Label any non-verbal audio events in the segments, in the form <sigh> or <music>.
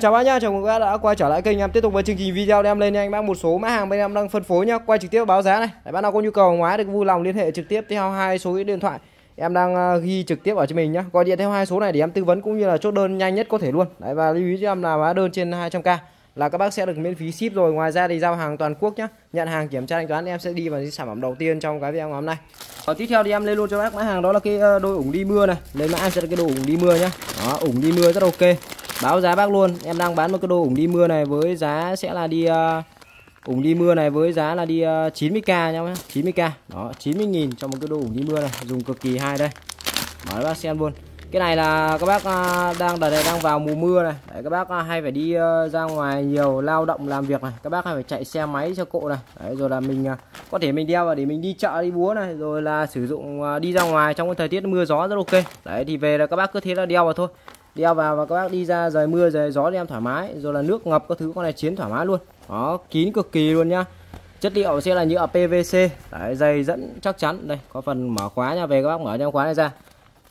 chào bác nhá, chào mừng các bác đã quay trở lại kênh em tiếp tục với chương trình video đem lên nha anh bác một số mã hàng bên em đang phân phối nhá, quay trực tiếp báo giá này. Để bác nào có nhu cầu hàng hóa thì vui lòng liên hệ trực tiếp theo hai số điện thoại em đang ờ, ghi trực tiếp ở trên mình nhá. Gọi điện theo hai số này để em tư vấn cũng như là chốt đơn nhanh nhất có thể luôn. Đấy và lưu ý cho em là hóa đơn trên 200k là các bác sẽ được miễn phí ship rồi. Ngoài ra thì giao hàng toàn quốc nhá. Nhận hàng kiểm tra thanh toán em sẽ đi vào sản phẩm đầu tiên trong cái video ngày hôm nay. Và tiếp theo thì em lên luôn cho bác mã hàng đó là cái ờ, đôi ủng đi mưa này. Lên mã em sẽ là cái đồ ủng đi mưa nhá. Đó, ủng đi mưa rất ok báo giá bác luôn. Em đang bán một cái đồ ủng đi mưa này với giá sẽ là đi uh, ủng đi mưa này với giá là đi ờ, uh, 90k nhá. 90k đó 90.000 cho một cái đồ ủng đi mưa này. Dùng cực kỳ hay đây. Mở bác xem luôn. Cái này là các bác uh, đang đợt này đang vào mùa mưa này. Đấy, các bác uh, hay phải đi uh, ra ngoài nhiều lao động làm việc này. Các bác hay phải chạy xe máy cho cộ này. Đấy, rồi là mình uh, có thể mình đeo vào để mình đi chợ đi búa này. Rồi là sử dụng uh, đi ra ngoài trong cái thời tiết mưa gió rất ok. Đấy thì về là các bác cứ thế là đeo vào thôi đeo vào và các bác đi ra rời mưa rời gió thì em thoải mái. Rồi là nước ngập các thứ con này chiến thoải mái luôn. Đó kín cực kỳ luôn nhá. Chất liệu sẽ là nhựa PVC đấy, dây dẫn chắc chắn. Đây có phần mở khóa nha về các bác mở cho khóa này ra.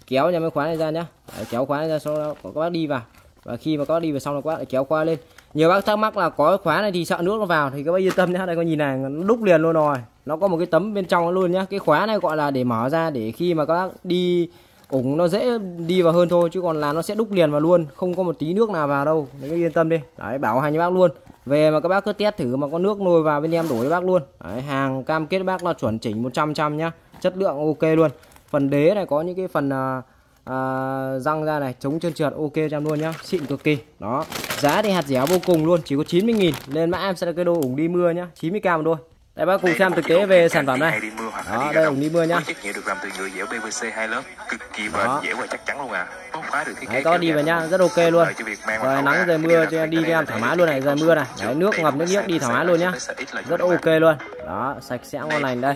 Kéo nha cái khóa này ra nhá. Đấy, kéo khóa này ra sau đó các bác đi vào. Và khi mà các bác đi vào xong là các bác lại kéo khóa lên. Nhiều bác thắc mắc là có khóa này thì sợ nước nó vào thì các bác yên tâm nhá. Đây có nhìn này nó đúc liền luôn rồi. Nó có một cái tấm bên trong luôn nhá. Cái khóa này gọi là để mở ra để khi mà các bác đi ủng nó dễ đi vào hơn thôi chứ còn là nó sẽ đúc liền vào luôn không có một tí nước nào vào đâu. Đấy yên tâm đi. Đấy bảo hành cho bác luôn. Về mà các bác cứ test thử mà có nước nồi vào bên em đổi với bác luôn. Đấy, hàng cam kết bác là chuẩn chỉnh 100 trăm nhá. Chất lượng ok luôn. Phần đế này có những cái phần à, à, răng ra này chống chân trượt ok cho em luôn nhá. Xịn cực kỳ. Đó giá thì hạt rẻ vô cùng luôn chỉ có 90.000 nên mã em sẽ là cái đồ ủng đi mưa nhá. 90k một đôi đây bác cùng xem thực tế về sản phẩm này đó đây ủng đi mưa nhá chất nhựa được làm từ nhựa dẻo PVC hai lớp cực kỳ bền dẻo và chắc chắn luôn à bóc khóa được thiết đấy có đi vào nhá rất ok luôn rồi nắng rồi mưa cho em đi cho em thoải mái luôn này rồi mưa này đấy nước ngập nước nhiếc đi thoải mái luôn nhá rất ok luôn đó sạch sẽ ngon lành đây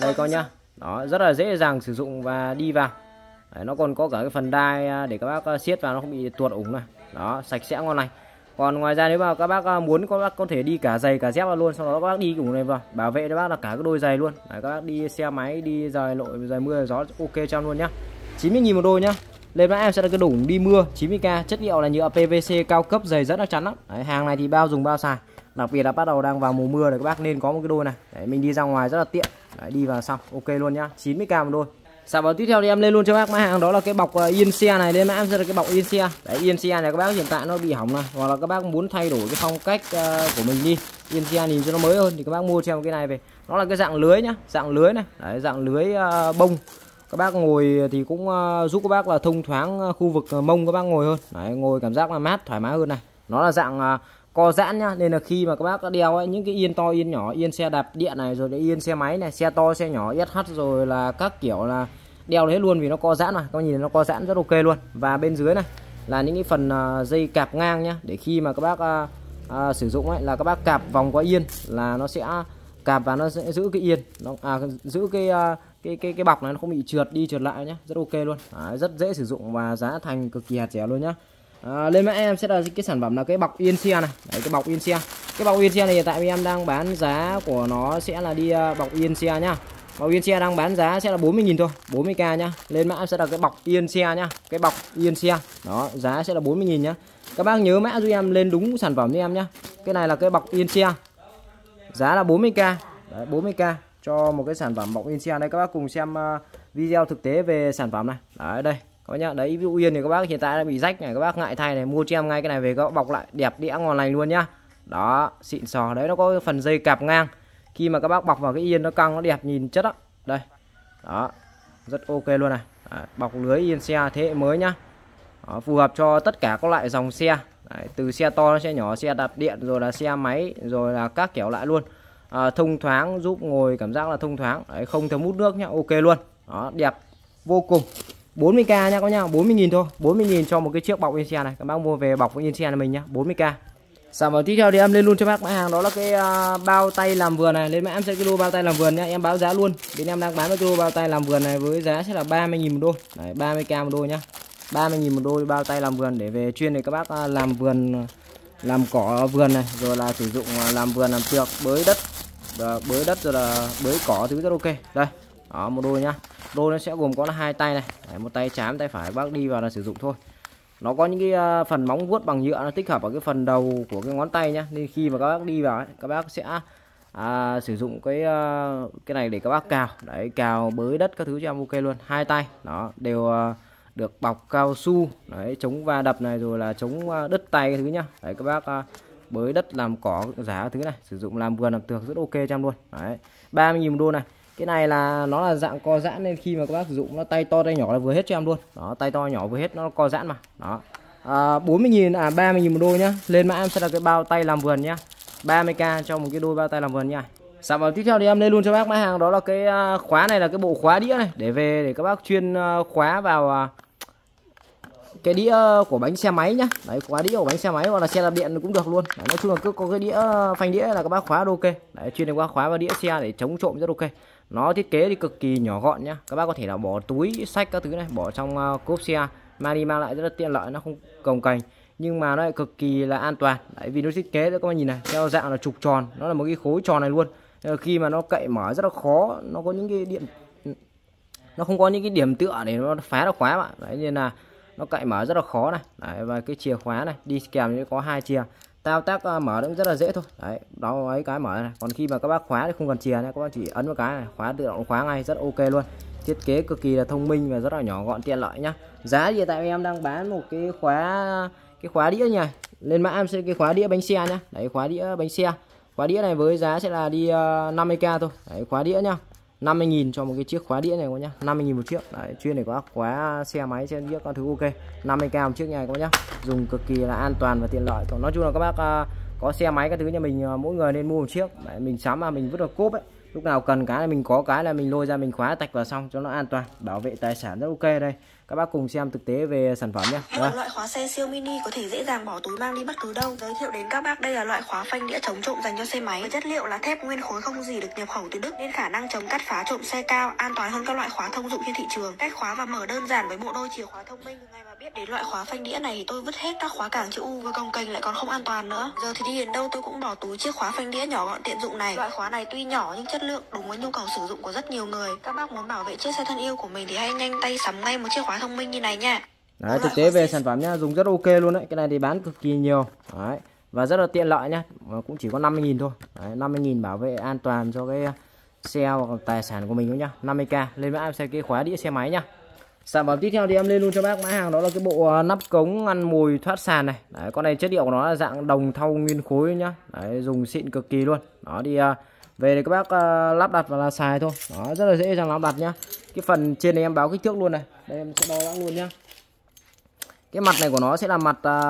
đây coi nhá đó rất là dễ dàng sử dụng và đi vào đấy, nó còn có cả cái phần đai à, để các bác à, siết vào nó không bị tuột ủng này đó sạch sẽ ngon lành còn ngoài ra nếu mà các bác à, muốn các bác có thể đi cả giày cả dép vào luôn sau đó các bác đi cùng này vào bảo vệ các bác là cả cái đôi giày luôn. Đấy, các bác đi xe máy đi giày lội giày mưa gió ok cho luôn nhá. 90.000 một đôi nhá. Lên mã em sẽ là cái đủng đi mưa 90k chất liệu là nhựa PVC cao cấp dày rất là chắn lắm. Đấy, hàng này thì bao dùng bao xài. Đặc biệt là bắt đầu đang vào mùa mưa rồi các bác nên có một cái đôi này. Để mình đi ra ngoài rất là tiện. Đấy, đi vào xong ok luôn nhá. 90k một đôi sản phẩm tiếp theo thì em lên luôn cho bác mã hàng. Đó là cái bọc ờ, yên xe này. Lên mã em sẽ là cái bọc yên xe đấy yên xe này các bác hiện tại nó bị hỏng này hoặc là các bác muốn thay đổi cái phong cách ờ, của mình đi. Yên xe nhìn cho nó mới hơn thì các bác mua cho cái này về. Nó là cái dạng lưới nhá dạng lưới này. Đấy dạng lưới ờ, bông. Các bác ngồi thì cũng giúp các bác là thông thoáng khu vực mông các bác ngồi hơn. Đấy ngồi cảm giác là mát thoải mái hơn này. Nó là dạng co giãn nhá. Nên là khi mà các bác đeo ấy, những cái yên to yên nhỏ yên xe đạp điện này rồi yên xe máy này xe to xe nhỏ SH rồi là các kiểu là đeo đấy luôn vì nó co giãn mà. Các bạn nhìn nó co giãn rất ok luôn. Và bên dưới này là những cái phần à, dây cạp ngang nhá. Để khi mà các bác à, à, sử dụng ấy là các bác cạp vòng qua yên là nó sẽ cạp và nó sẽ giữ cái yên. Nó à, giữ cái à, cái cái cái bọc này nó không bị trượt đi trượt lại nhé rất ok luôn. À, rất dễ sử dụng và giá thành cực kỳ hạt rẻ luôn nhá. À, lên mã em sẽ là cái sản phẩm là cái bọc yên xe này. Đấy, cái bọc yên xe. Cái bọc yên xe này hiện tại em đang bán giá của nó sẽ là đi à, bọc yên xe nhá. Bọc yên xe đang bán giá sẽ là 40.000 thôi 40k nhá. Lên mã sẽ là cái bọc yên xe nhá Cái bọc yên xe. Đó giá sẽ là 40.000 nhá. Các bác nhớ mã giúp em lên đúng sản phẩm cho em nhá. Cái này là cái bọc yên xe. Giá là 40k Đấy, 40k cho một cái sản phẩm bọc yên xe. Đây các bác cùng xem ờ, video thực tế về sản phẩm này. Đấy đây có nhá. Đấy ví dụ yên thì các bác hiện tại đã bị rách này các bác ngại thay này mua cho em ngay cái này về các bác bọc lại đẹp đĩa ngon lành luôn nhá. Đó xịn sò. Đấy nó có phần dây cạp ngang khi mà các bác bọc vào cái yên nó căng nó đẹp nhìn chất đó đây đó rất ok luôn này. Đấy, bọc lưới yên xe thế hệ mới nhá. Đó, phù hợp cho tất cả các loại dòng xe. Đấy, từ xe to xe nhỏ xe đạp điện rồi là xe máy rồi là các kiểu lại luôn. À, thông thoáng giúp ngồi cảm giác là thông thoáng. Đấy, không thấm hút nước nhá ok luôn. Đó đẹp vô cùng. 40k nha các nhá 40.000 thôi. 40.000 cho một cái chiếc bọc yên xe này. Các bác mua về bọc với yên xe này mình nhá 40k sản phẩm tiếp theo thì em lên luôn cho bác mã hàng. Đó là cái uh, bao tay làm vườn này. Lên mã em sẽ cái bao tay làm vườn nhá. Em báo giá luôn. Bên em đang bán cái kilo bao tay làm vườn này với giá sẽ là 30.000 một đôi Đấy, 30k một đôi nhá. 30.000 một đôi bao tay làm vườn. Để về chuyên để các bác uh, làm vườn làm cỏ vườn này rồi là sử dụng à, làm vườn làm trượt bới đất. Bới đất rồi là bới cỏ thứ rất ok. Đây đó một đôi nhá. Đôi nó sẽ gồm có là hai tay này. Đấy, một tay chám tay phải bác đi vào là sử dụng thôi nó có những cái à, phần móng vuốt bằng nhựa nó tích hợp ở cái phần đầu của cái ngón tay nhá. Nên khi mà các bác đi vào ấy, các bác sẽ à, sử dụng cái à, cái này để các bác cào. Đấy cào bới đất các thứ cho em ok luôn. Hai tay nó đều à, được bọc cao su đấy chống va đập này rồi là chống đứt tay cái thứ nhá. Đấy các bác bới đất làm cỏ giá thứ này sử dụng làm vườn làm tường rất ok cho em luôn. Đấy 30.000 đô này cái này là nó là dạng co giãn nên khi mà các bác sử dụng nó tay to tay nhỏ là vừa hết cho em luôn. Đó tay to nhỏ vừa hết nó co giãn mà. Đó. À, 40.000 à 30.000 một đôi nhá. Lên mã em sẽ là cái bao tay làm vườn nhá. 30k cho một cái đôi bao tay làm vườn nha sản phẩm tiếp theo thì em lên luôn cho bác mã hàng. Đó là cái à, khóa này là cái bộ khóa đĩa này. Để về để các bác chuyên à, khóa vào à, cái đĩa của bánh xe máy nhá. Đấy khóa đĩa của bánh xe máy hoặc là xe đạp điện cũng được luôn. Đấy, nói chung là cứ có cái đĩa phanh đĩa là các bác khóa ok. Đấy chuyên để qua khóa vào đĩa xe để chống trộm rất ok nó thiết kế thì cực kỳ nhỏ gọn nhá. Các bác có thể là bỏ túi sách các thứ này bỏ trong uh, cốp xe. Mang đi mang lại rất là tiện lợi nó không cồng cành. Nhưng mà nó lại cực kỳ là an toàn. Đấy vì nó thiết kế các bạn nhìn này theo dạng là trục tròn. Nó là một cái khối tròn này luôn. Ờ, khi mà nó cậy mở rất là khó nó có những cái điện nó không có những cái điểm tựa để nó phá được khóa bạn. Đấy nên là nó cậy mở rất là khó này. Đấy, và cái chìa khóa này đi kèm với có hai chìa thao tác ờ, mở cũng rất là dễ thôi. Đấy, đó ấy cái mở này. Còn khi mà các bác khóa thì không cần chìa này các bác chỉ ấn vào cái này, khóa tự động khóa ngay, rất ok luôn. Thiết kế cực kỳ là thông minh và rất là nhỏ gọn tiện lợi nhá. Giá hiện tại em đang bán một cái khóa cái khóa đĩa nhỉ? Lên mã em sẽ cái khóa đĩa bánh xe nhá. Đấy, khóa đĩa bánh xe. Khóa đĩa này với giá sẽ là đi ờ, 50k thôi. Đấy, khóa đĩa nhá. 50.000 cho một cái chiếc khóa đĩa này các nhá. 50.000 một chiếc. Đấy, chuyên để có khóa xe máy xe đĩa các thứ ok. 50k một chiếc này các nhá. Dùng cực kỳ là an toàn và tiện lợi. Còn nói chung là các bác à, có xe máy các thứ nhà mình à, mỗi người nên mua một chiếc. Đấy, mình sắm mà mình vứt vào cốp ấy lúc nào cần cái là mình có cái là mình lôi ra mình khóa tạch vào xong cho nó an toàn. Bảo vệ tài sản rất ok đây các bác cùng xem thực tế về sản phẩm nhé. Một loại khóa xe siêu mini có thể dễ dàng bỏ túi mang đi bất cứ đâu. Giới thiệu đến các bác đây là loại khóa phanh đĩa chống trộm dành cho xe máy. Chất liệu là thép nguyên khối không gì được nhập khẩu từ đức nên khả năng chống cắt phá trộm xe cao an toàn hơn các loại khóa thông dụng trên thị trường. Cách khóa và mở đơn giản với bộ đôi chìa khóa thông minh. Ngày mà biết đến loại khóa phanh đĩa này thì tôi vứt hết các khóa cảng chữ u và cong kênh lại còn không an toàn nữa. Giờ thì đi đến đâu tôi cũng bỏ túi chiếc khóa phanh đĩa nhỏ gọn tiện dụng này. Loại khóa này tuy nhỏ nhưng chất lượng đúng với nhu cầu sử dụng của rất nhiều người. Các bác muốn bảo vệ chiếc xe thân yêu của mình thì hãy nhanh tay sắm ngay một chiếc khóa thông minh như này nha Đấy, thực tế về sản phẩm nhá, dùng rất ok luôn đấy. Cái này thì bán cực kỳ nhiều. Đấy. Và rất là tiện lợi nhá. Cũng chỉ có 50.000 thôi. Đấy, 50.000 bảo vệ an toàn cho cái xe hoặc tài sản của mình thôi nhá. 50k. Lên mã em sẽ cái khóa đĩa xe máy nhá. Sản phẩm tiếp theo thì em lên luôn cho bác mã hàng đó là cái bộ à, nắp cống ngăn mùi thoát sàn này. Đấy, con này chất liệu của nó là dạng đồng thau nguyên khối nhá. Đấy, dùng xịn cực kỳ luôn. Đó đi uh, về thì các bác uh, lắp đặt và là xài thôi. Đó rất là dễ dàng lắp đặt nhá. Cái phần trên này em báo kích thước luôn này. Đây em sẽ đo đong luôn nhá. Cái mặt này của nó sẽ là mặt à,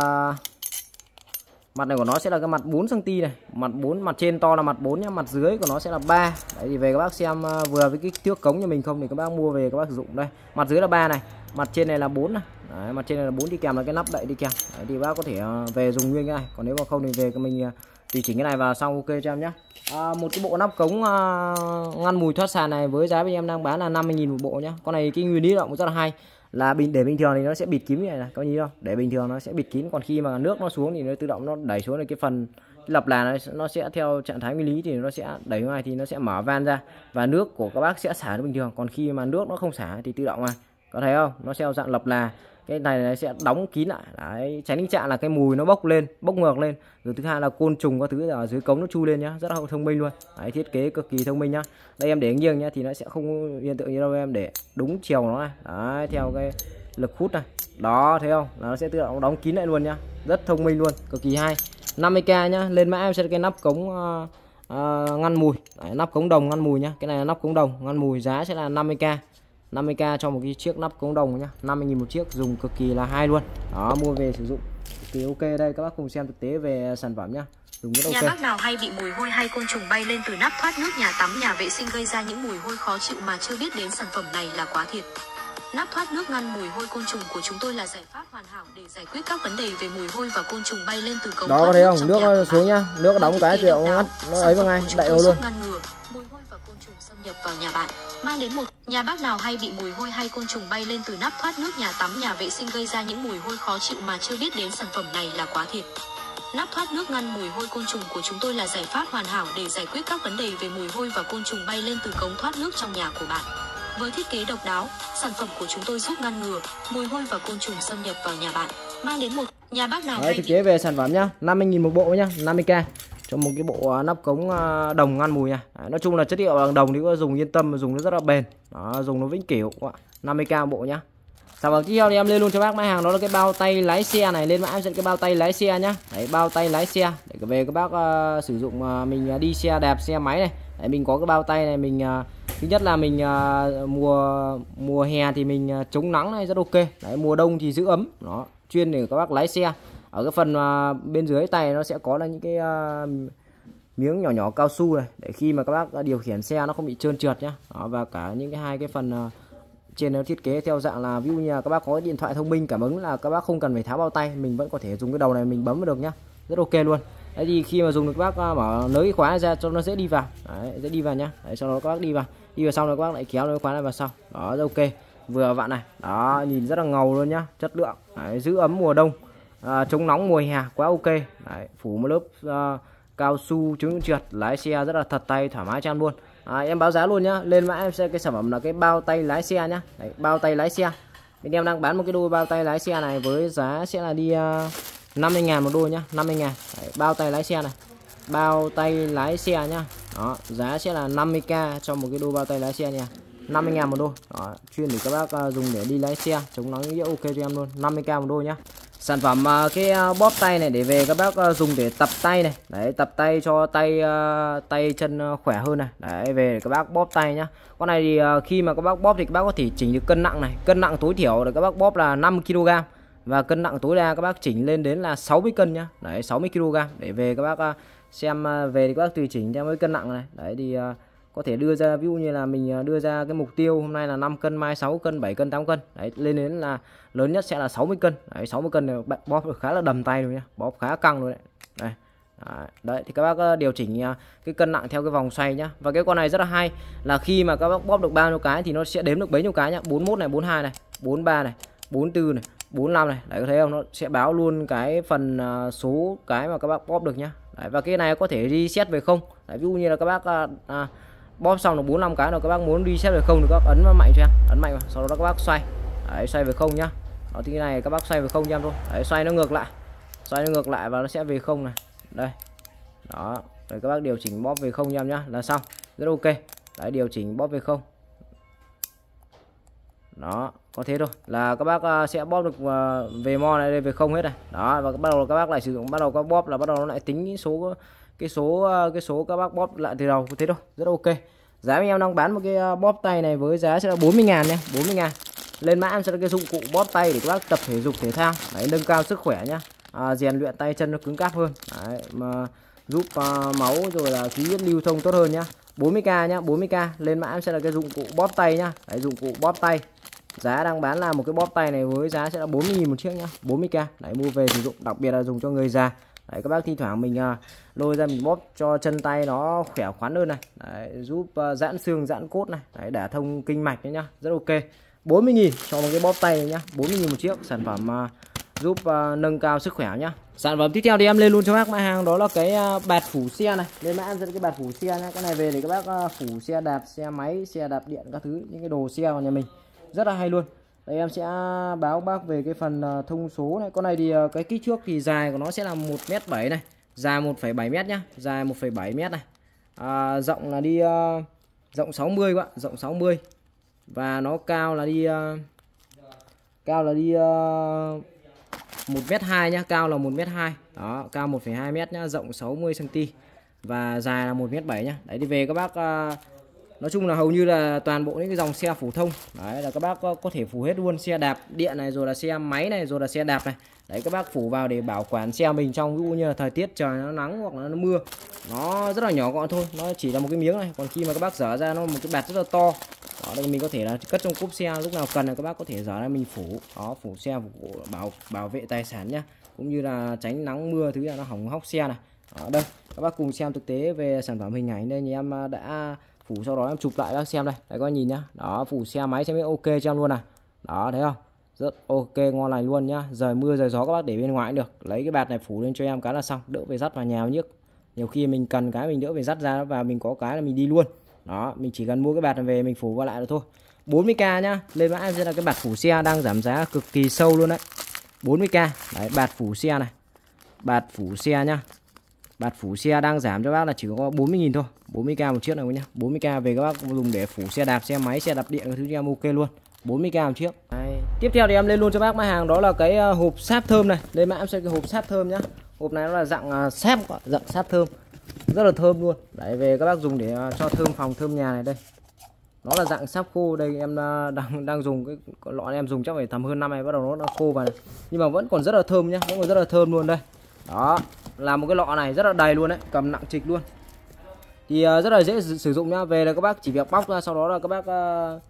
mặt này của nó sẽ là cái mặt 4 cm này. Mặt 4 mặt trên to là mặt 4 nhá mặt dưới của nó sẽ là 3 đấy thì về các bác xem à, vừa với cái thước cống nhà mình không thì các bác mua về các bác sử dụng đây. Mặt dưới là 3 này mặt trên này là 4 này. Đấy, mặt trên này là 4 đi kèm là cái nắp đậy đi kèm. Đấy, thì bác có thể à, về dùng nguyên cái này. Còn nếu mà không thì về mình à, thì tùy chỉnh cái này vào xong ok cho em nhé à, một cái bộ nắp cống à, ngăn mùi thoát sàn này với giá bên em đang bán là 50.000 một bộ nhá. Con này cái nguyên lý động rất là hay. Là bình để bình thường thì nó sẽ bịt kín như này này có gì không? Để bình thường nó sẽ bịt kín còn khi mà nước nó xuống thì nó tự động nó đẩy xuống cái phần lập là nó, nó sẽ theo trạng thái nguyên lý thì nó sẽ đẩy ngoài thì nó sẽ mở van ra và nước của các bác sẽ xả bình thường. Còn khi mà nước nó không xả thì tự động này có thấy không? Nó theo dạng lập là cái này nó sẽ đóng kín lại. Đấy tránh tình trạng là cái mùi nó bốc lên bốc ngược lên. Rồi thứ hai là côn trùng các thứ ở dưới cống nó chui lên nhá rất là thông minh luôn. Đấy thiết kế cực kỳ thông minh nhá. Đây em để nghiêng nhá thì nó sẽ không hiện tượng như đâu em để đúng chiều nó này. Đấy theo cái lực hút này. Đó thấy không? Nó sẽ tự động đóng kín lại luôn nhá. Rất thông minh luôn cực kỳ hay. 50k nhá lên mã em sẽ cái nắp cống uh, uh, ngăn mùi. Đấy, nắp cống đồng ngăn mùi nhá. Cái này là nắp cống đồng ngăn mùi giá sẽ là 50k 50k cho một cái chiếc nắp cống đồng nhá. 50.000 một chiếc dùng cực kỳ là hay luôn. Đó mua về sử dụng. Cực kỳ ok đây các bác cùng xem thực tế về sản phẩm nhá. Dùng rất ok. nhà bác nào hay bị mùi hôi hay côn trùng bay lên từ nắp thoát nước nhà tắm nhà vệ sinh gây ra những mùi hôi khó chịu mà chưa biết đến sản phẩm này là quá thiệt. Nắp thoát nước ngăn mùi hôi côn trùng của chúng tôi là giải pháp hoàn hảo để giải quyết các vấn đề về mùi hôi và côn trùng bay lên từ cống Đó thấy không? Nước xuống nhá. Nước đóng cái thì ngắt. Nó ấy vào ngay, đậy luôn. Ngăn ngừa mùi nhập vào nhà bạn mang đến một nhà bác nào hay bị mùi hôi hay côn trùng bay lên từ nắp thoát nước nhà tắm nhà vệ sinh gây ra những mùi hôi khó chịu mà chưa biết đến sản phẩm này là quá thiệt nắp thoát nước ngăn mùi hôi côn trùng của chúng tôi là giải pháp hoàn hảo để giải quyết các vấn đề về mùi hôi và côn trùng bay lên từ cống thoát nước trong nhà của bạn. Với thiết kế độc đáo sản phẩm của chúng tôi giúp ngăn ngừa mùi hôi và côn trùng xâm nhập vào nhà bạn mang đến một nhà bác nào Đấy, thực tế về sản phẩm nhá. 50.000 một bộ nhá 50k cho một cái bộ à, nắp cống à, đồng ngăn mùi nha. Đấy, nói chung là chất liệu bằng đồng thì có dùng yên tâm dùng nó rất là bền. Đó, dùng nó vĩnh cửu. 50k một bộ nhá. Sản phẩm tiếp theo thì em lên luôn cho bác máy hàng đó là cái bao tay lái xe này. Lên mã em sẽ cái bao tay lái xe nhá. Đấy bao tay lái xe. Để về các bác uh, sử dụng uh, mình uh, đi xe đẹp xe máy này. Đấy, mình có cái bao tay này mình uh, thứ nhất là mình uh, mùa mùa hè thì mình uh, chống nắng này rất ok. Đấy mùa đông thì giữ ấm. Nó chuyên để các bác lái xe ở cái phần à, bên dưới tay nó sẽ có là những cái à, miếng nhỏ nhỏ cao su này để khi mà các bác điều khiển xe nó không bị trơn trượt nhá. Đó, và cả những cái hai cái phần à, trên nó thiết kế theo dạng là ví dụ như là các bác có điện thoại thông minh cảm ứng là các bác không cần phải tháo bao tay mình vẫn có thể dùng cái đầu này mình bấm được nhá. Rất ok luôn. Đấy thì khi mà dùng được các bác mở nới cái khóa ra cho nó dễ đi vào. Đấy, dễ đi vào nhá. Đấy, sau đó các bác đi vào. Đi vào xong rồi các bác lại kéo nới khóa này vào sau. Đó rất ok. Vừa vặn này. Đó nhìn rất là ngầu luôn nhá. Chất lượng. Đấy, giữ ấm mùa đông à, chống nóng mùa hè quá ok. Đấy, phủ một lớp à, cao su chống trượt lái xe rất là thật tay thoải mái cho luôn. À, em báo giá luôn nhá lên mã em sẽ cái sản phẩm là cái bao tay lái xe nhá. Đấy, bao tay lái xe. Bên em đang bán một cái đôi bao tay lái xe này với giá sẽ là đi uh, à, 50 ngàn một đôi nhá 50 ngàn. Đấy, bao tay lái xe này. Bao tay lái xe nhá. Đó giá sẽ là 50k cho một cái đôi bao tay lái xe nha. 50 ngàn một đôi. Đó, chuyên để các bác uh, dùng để đi lái xe chống nắng nghĩa ok cho em luôn. 50k một đôi nhá sản phẩm à, cái à, bóp tay này để về các bác à, dùng để tập tay này. Đấy tập tay cho tay tay chân khỏe hơn này. Đấy về để các bác bóp tay nhá. Con này thì khi mà các bác bóp thì các bác có thể chỉnh được cân nặng này. Cân nặng tối thiểu để các bác bóp là 5 kg và cân nặng tối đa các bác chỉnh lên đến là 60 cân nhá. Đấy 60 kg để về các bác xem về thì các bác tùy chỉnh theo với cân nặng này. Đấy thì uh, có thể đưa ra ví dụ như là mình à, đưa ra cái mục tiêu hôm nay là 5 cân mai 6 cân 7 cân 8 cân. Đấy lên đến là lớn nhất sẽ là 60 cân. Đấy 60 cân này bóp được khá là đầm tay rồi nhá bóp khá căng rồi đấy. Đấy đấy thì các bác điều chỉnh à, cái cân nặng theo cái vòng xoay nhá. Và cái con này rất là hay là khi mà các bác bóp được bao nhiêu cái thì nó sẽ đếm được bấy nhiêu cái nhá. 41 này 42 này 43 này 44 này 45 này. Đấy có thấy không? Nó sẽ báo luôn cái phần à, số cái mà các bác bóp được nhá. Đấy, và cái này có thể reset về không? Đấy, ví dụ như là các bác à, à, bóp xong là 45 cái rồi các bác muốn đi xét về không thì các bác ấn vào mạnh cho em. Ấn mạnh vào sau đó các bác xoay. Đấy, xoay về không nhá. Đó thì này các bác xoay về không cho em thôi. Đấy, xoay nó ngược lại. Xoay nó ngược lại và nó sẽ về không này. Đây. Đó rồi các bác điều chỉnh bóp về không cho em nhá. Là xong. Rất ok. Đấy điều chỉnh bóp về không. Đó có thế thôi. Là các bác à, sẽ bóp được à, về mo này về không hết này. Đó và bắt đầu các bác lại sử dụng bắt đầu các bóp là bắt đầu nó lại tính số cái số ờ, cái số các bác bóp lại từ đầu thế thôi rất ok. Giá anh em đang bán một cái ờ, bóp tay này với giá sẽ là 40 ngàn nha 40 ngàn. Lên mã em sẽ là cái dụng cụ bóp tay để các bác tập thể dục thể thao. Đấy nâng cao sức khỏe nhá. À, rèn luyện tay chân nó cứng cáp hơn. Đấy, mà giúp uh, máu rồi là khí huyết lưu thông tốt hơn nhá. 40k nhá 40k lên mã em sẽ là cái dụng cụ bóp tay nhá. Đấy, dụng cụ bóp tay. Giá đang bán là một cái bóp tay này với giá sẽ là 40.000 một chiếc nhá 40k đấy mua về sử dụng đặc biệt là dùng cho người già đấy các bác thi thoảng mình à, lôi ra mình bóp cho chân tay nó khỏe khoắn hơn này. Đấy, giúp à, giãn xương giãn cốt này. Đấy, đả thông kinh mạch nhá. Rất ok. 40.000 cho một cái bóp tay này nhá. 40.000 một chiếc. Sản phẩm à, giúp nâng cao sức khỏe nhá. Sản phẩm tiếp theo thì em lên luôn cho bác mã hàng đó là cái bạt phủ xe này. Lên mã dẫn cái bạt phủ xe nhá. Cái này về để các bác phủ xe đạp xe máy xe đạp điện các thứ những cái đồ xe của nhà mình. Rất là hay luôn đây em sẽ báo bác về cái phần ờ, thông số này. Con này thì ờ, cái kích thước thì dài của nó sẽ là 1m7 này. Dài 1,7 mét nhá. Dài 1,7 mét này. À, rộng là đi uh, rộng 60 các bạn rộng 60 và nó cao là đi uh, cao là đi uh, 1 mét 2 nhá. Cao là 1 mét 2 đó cao 1,2 mét nhá. Rộng 60 cm và dài là 1 mét 7 nhá. Đấy thì về các bác uh, nói chung là hầu như là toàn bộ những cái dòng xe phổ thông. Đấy là các bác có, có thể phủ hết luôn xe đạp điện này rồi là xe máy này rồi là xe đạp này. Đấy các bác phủ vào để bảo quản xe mình trong ví dụ như là thời tiết trời nó nắng hoặc là nó mưa. Nó rất là nhỏ gọn thôi nó chỉ là một cái miếng này. Còn khi mà các bác dở ra nó một cái bạt rất là to. Đó đây mình có thể là cất trong cốp xe lúc nào cần là các bác có thể dở ra mình phủ đó phủ xe phủ bảo bảo vệ tài sản nhá. Cũng như là tránh nắng mưa thứ là nó hỏng hóc xe này. Ở đây các bác cùng xem thực tế về sản phẩm hình ảnh đây thì em à, đã phủ sau đó em chụp lại các xem đây. Đấy, các nhìn nhá. Đó, phủ xe máy xem biết ok cho em luôn này. Đó, thấy không? Rất ok, ngon lành luôn nhá. Rời mưa, rời gió các bác để bên ngoài cũng được. Lấy cái bạt này phủ lên cho em cái là xong. Đỡ về dắt vào nhà nhức. Nhiều khi mình cần cái mình đỡ về dắt ra và mình có cái là mình đi luôn. Đó, mình chỉ cần mua cái bạt này về mình phủ vào lại là thôi. 40k nhá. Lên mã em sẽ là cái bạt phủ xe đang giảm giá cực kỳ sâu luôn đấy. 40k đấy, bạt phủ xe này. Bạt phủ xe nhá. Bạt phủ xe đang giảm cho bác là chỉ có 40.000 thôi. 40k một chiếc này nhá. 40k về các bác dùng để phủ xe đạp, xe máy, xe đạp điện cái thứ em ok luôn. 40k một chiếc. Đấy. tiếp theo thì em lên luôn cho bác mã hàng, đó là cái ờ, hộp sáp thơm này. Lên mã em sẽ cái hộp sáp thơm nhá. Hộp này nó là dạng ờ, sáp dạng sáp thơm. Rất là thơm luôn. Đấy, về các bác dùng để ờ, cho thơm phòng, thơm nhà này đây. Nó là dạng sáp khô đây, em <laughs> đang đang dùng cái lọ em dùng chắc phải tầm hơn năm này bắt đầu nó đã khô vào này. Nhưng mà vẫn còn rất là thơm nhá, vẫn còn rất là thơm luôn đây. Đó, là một cái lọ này rất là đầy luôn đấy, cầm nặng trịch luôn thì uh, rất là dễ sử dụng nhá. Về là các bác chỉ việc bóc ra sau đó là các bác uh,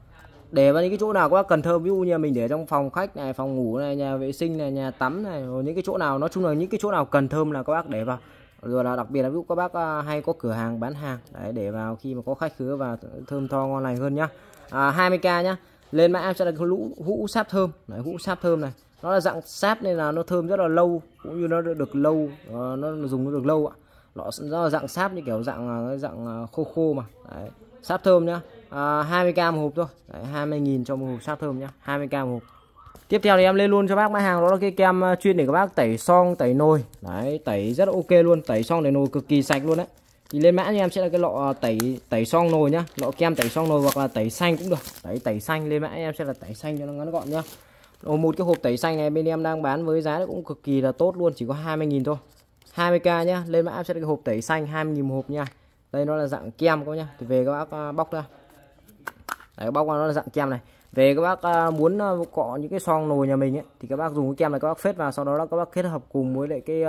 để vào những cái chỗ nào các bác cần thơm. Ví dụ như mình để trong phòng khách này phòng ngủ này nhà vệ sinh này nhà tắm này rồi những cái chỗ nào nói chung là những cái chỗ nào cần thơm là các bác để vào. Rồi là đặc biệt là ví dụ các bác uh, hay có cửa hàng bán hàng đấy để vào khi mà có khách khứa và thơm tho ngon lành hơn nhá. À, 20k nhá. Lên mã em sẽ là cái hũ sáp thơm. Đấy hũ sáp thơm này. Nó là dạng sáp nên là nó thơm rất là lâu cũng như nó được lâu uh, nó dùng nó được lâu ạ nó, nó dạng sáp như kiểu dạng ờ, dạng ờ, khô khô mà. Đấy. sáp thơm nhá. À, 20k một hộp thôi. Đấy, 20.000 cho một hộp sáp thơm nhá. 20k một hộp. Tiếp theo thì em lên luôn cho bác mã hàng. Đó là cái kem ờ, chuyên để các bác tẩy xong tẩy nồi. Đấy tẩy rất ok luôn. Tẩy xong tẩy nồi cực kỳ sạch luôn đấy. Thì lên mã cho em sẽ là cái lọ tẩy tẩy xong nồi nhá. Lọ kem tẩy xong nồi hoặc là tẩy xanh cũng được. Tẩy tẩy xanh. Lên mã em sẽ là tẩy xanh cho nó ngắn gọn nhá. Ồ, một cái hộp tẩy xanh này bên em đang bán với giá cũng cực kỳ là tốt luôn. Chỉ có 20.000 thôi. 20k nhá. Lên mã sẽ cái hộp tẩy xanh 20.000 một hộp nha. Đây nó là dạng kem các nhá. Thì về các bác à, bóc ra. Đấy bóc ra nó là dạng kem này. Về các bác à, muốn à, cọ những cái son nồi nhà mình ấy thì các bác dùng cái kem này các bác phết vào sau đó là các bác kết hợp cùng với lại cái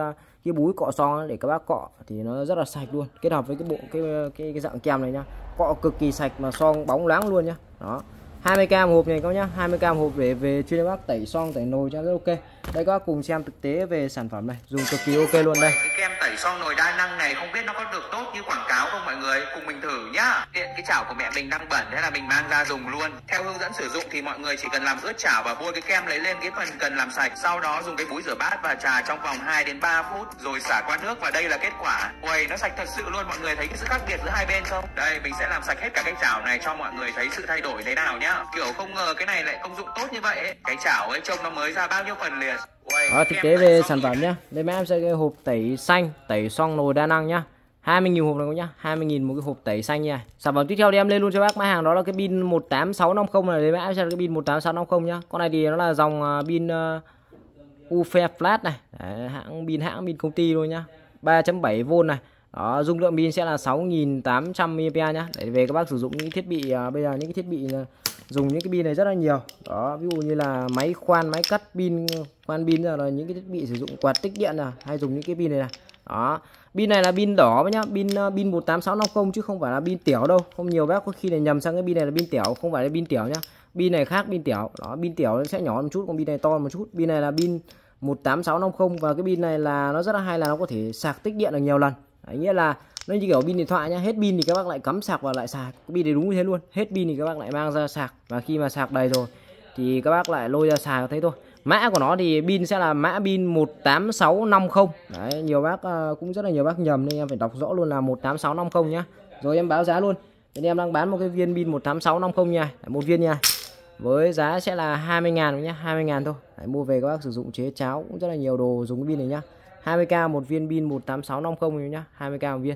cái búi cọ son để các bác cọ. Thì nó rất là sạch luôn. Kết hợp với cái bộ cái cái, cái dạng kem này nhá. Cọ cực kỳ sạch mà son bóng loáng luôn nhá. Đó. 20k một hộp này các nhá. 20k một hộp để về chuyên bác tẩy son tẩy nồi cho rất ok đây, các bác cùng xem thực tế về sản phẩm này. Dùng cực kỳ ok luôn đây. Cái kem tẩy son nồi đa năng này không biết nó có được tốt như quảng cáo không mọi người? Cùng mình thử nhá. Tiện cái chảo của mẹ mình đang bẩn thế là mình mang ra dùng luôn. Theo hướng dẫn sử dụng thì mọi người chỉ cần làm ướt chảo và bôi cái kem lấy lên cái phần cần làm sạch. Sau đó dùng cái búi rửa bát và trà trong vòng 2 đến 3 phút rồi xả qua nước và đây là kết quả. Ui nó sạch thật sự luôn. Mọi người thấy cái sự khác biệt giữa hai bên không? Đây, mình sẽ làm sạch hết cả cái chảo này cho mọi người thấy sự thay đổi thế nào nhá. Kiểu không ngờ cái này lại công dụng tốt như vậy ấy. cái chảo ấy trông nó mới ra bao nhiêu phần liền đó, thực tế về sản phẩm nhá. Đây mấy em sẽ cái hộp tẩy xanh tẩy xong nồi đa năng nhá. 20.000 hộp này nhá. 20.000 một cái hộp tẩy xanh nha. Sản phẩm tiếp theo thì em lên luôn cho bác. Mã hàng đó là cái pin 18650 này. Đấy em sẽ là cái pin 18650 nhá. Con này thì nó là dòng à, pin à, uh, UFE flat này. Đấy, hãng pin hãng pin công ty luôn nhá. 3.7V này. Đó dung lượng pin sẽ là 6.800 mAh nhá. Để về các bác sử dụng những thiết bị uh, bây giờ những cái thiết bị dùng những cái pin này rất là nhiều. Đó ví dụ như là máy khoan máy cắt pin van pin là những cái thiết bị sử dụng quạt tích điện là hay dùng những cái pin này này đó pin này là pin đỏ nhá pin ờ, pin 18650 chứ không phải là pin tiểu đâu. Không nhiều bác có khi này nhầm sang cái pin này là pin tiểu không phải là pin tiểu nhá. Pin này khác pin tiểu. Đó pin tiểu sẽ nhỏ một chút còn pin này to một chút. Pin này là pin 18650 và cái pin này là nó rất là hay là nó có thể sạc tích điện được nhiều lần. Đấy, nghĩa là nó như kiểu pin điện thoại nhá hết pin thì các bác lại cắm sạc và lại sạc. Cái pin này đúng như thế luôn hết pin thì các bác lại mang ra sạc. Và khi mà sạc đầy rồi thì các bác lại lôi ra sạc thế thôi mã của nó thì pin sẽ là mã pin 18650 đấy nhiều bác ờ, cũng rất là nhiều bác nhầm nên em phải đọc rõ luôn là 18650 nhá. Rồi em báo giá luôn. Nên em đang bán một cái viên pin 18650 nha. Một viên nha. Với giá sẽ là 20.000 nhá 20.000 thôi. Đấy, mua về các bác sử dụng chế cháo cũng rất là nhiều đồ dùng cái pin này nhá. 20k một viên pin 18650 nhá 20k một viên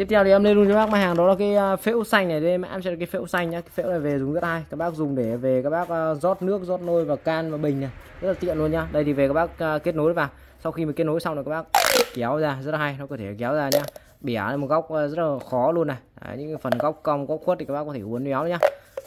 tiếp theo thì em lên luôn cho bác mặt hàng đó là cái à, phễu xanh này. Đây em sẽ là cái phễu xanh nhá. Cái phễu này về dùng rất hay. Các bác dùng để về các bác à, rót nước rót nôi và can và bình này. Rất là tiện luôn nhá. Đây thì về các bác à, kết nối vào. Sau khi mà kết nối xong rồi các bác kéo ra rất là hay. Nó có thể kéo ra nhá. Bẻ một góc rất là khó luôn này. Đấy, những phần góc cong góc khuất thì các bác có thể uốn éo nhá.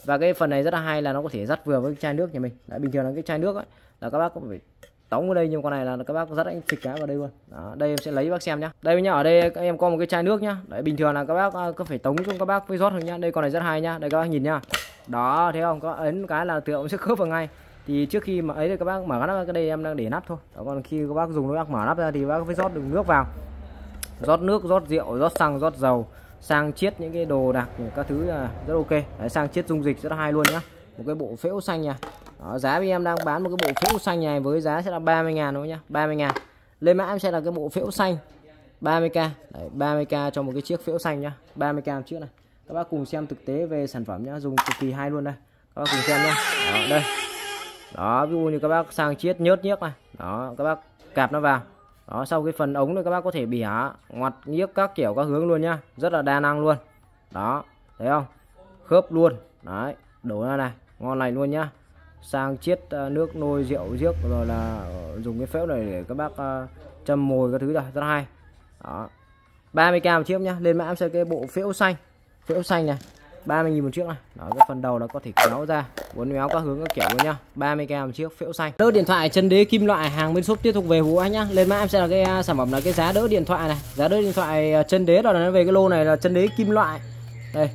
Và cái phần này rất là hay là nó có thể dắt vừa với cái chai nước nhà mình. Đấy, bình thường là cái chai nước ấy là các bác có phải tống vào đây nhưng con này là các bác rất anh xịt cá vào đây luôn. Đó, đây em sẽ lấy bác xem nhá. Đây nhá ở đây em có một cái chai nước nhá. Đấy bình thường là các bác à, có phải tống cho các bác với rót thôi nhá. Đây con này rất hay nhá. Đây các bác nhìn nhá. Đó thấy không có ấn cái là tự động sẽ khớp vào ngay. Thì trước khi mà ấy thì các bác mở nắp cái đây em đang để nắp thôi. Đó, còn khi các bác dùng các bác mở nắp ra thì bác phải rót được nước vào. Rót nước rót rượu rót xăng rót dầu sang chiết những cái đồ đạc các thứ là rất ok. Đấy, sang chiết dung dịch rất hay luôn nhá. Một cái bộ phễu xanh nha đó, giá bên em đang bán một cái bộ phễu xanh này với giá sẽ là 30 ngàn thôi nhá 30 ngàn. Lên mã em sẽ là cái bộ phễu xanh 30k Đấy, 30k cho một cái chiếc phễu xanh nhá 30k trước chiếc này. Các bác cùng xem thực tế về sản phẩm nhá dùng cực kỳ hay luôn đây. Các bác cùng xem nhá. Đó, đây. Đó ví dụ như các bác sang chiết nhớt nhiếc này. Đó các bác cạp nó vào. Đó sau cái phần ống này các bác có thể bỉa ngoặt nhiếc các kiểu các hướng luôn nhá. Rất là đa năng luôn. Đó thấy không? Khớp luôn. Đấy đổ ra này. Ngon lành luôn nhá sang chiết ờ, nước nôi, rượu riếc rồi là ờ, dùng cái phễu này để các bác ờ, châm mồi các thứ rồi rất hay. Đó. 30k một chiếc nhá. Lên mã em sẽ cái bộ phễu xanh. Phễu xanh này. 30.000 một chiếc này. Đó, cái phần đầu nó có thể kéo ra. Uốn méo các hướng các kiểu luôn nhá. 30k một chiếc, phễu xanh. Đỡ điện thoại chân đế kim loại, hàng bên shop tiếp tục về vụ anh nhá. Lên mã em sẽ là cái à, sản phẩm là cái giá đỡ điện thoại này. Giá đỡ điện thoại chân đế rồi nó về cái lô này là chân đế kim loại. Đây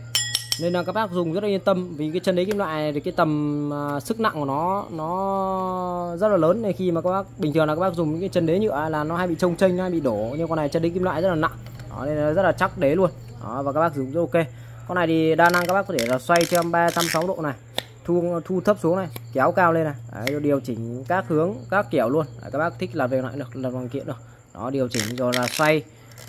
nên là các bác dùng rất là yên tâm vì cái chân đế kim loại này thì cái tầm uh, sức nặng của nó nó rất là lớn. Này khi mà các bác bình thường là các bác dùng những cái chân đế nhựa là nó hay bị trông chênh hay bị đổ. Nhưng con này chân đế kim loại rất là nặng. Đó, nên là rất là chắc đế luôn. Đó, và các bác dùng rất ok. Con này thì đa năng các bác có thể là xoay cho 360 độ này thu thu thấp xuống này kéo cao lên này. Đấy, điều chỉnh các hướng các kiểu luôn. Đấy, các bác thích làm việc lại được làm bằng kiện được. Đó điều chỉnh rồi là xoay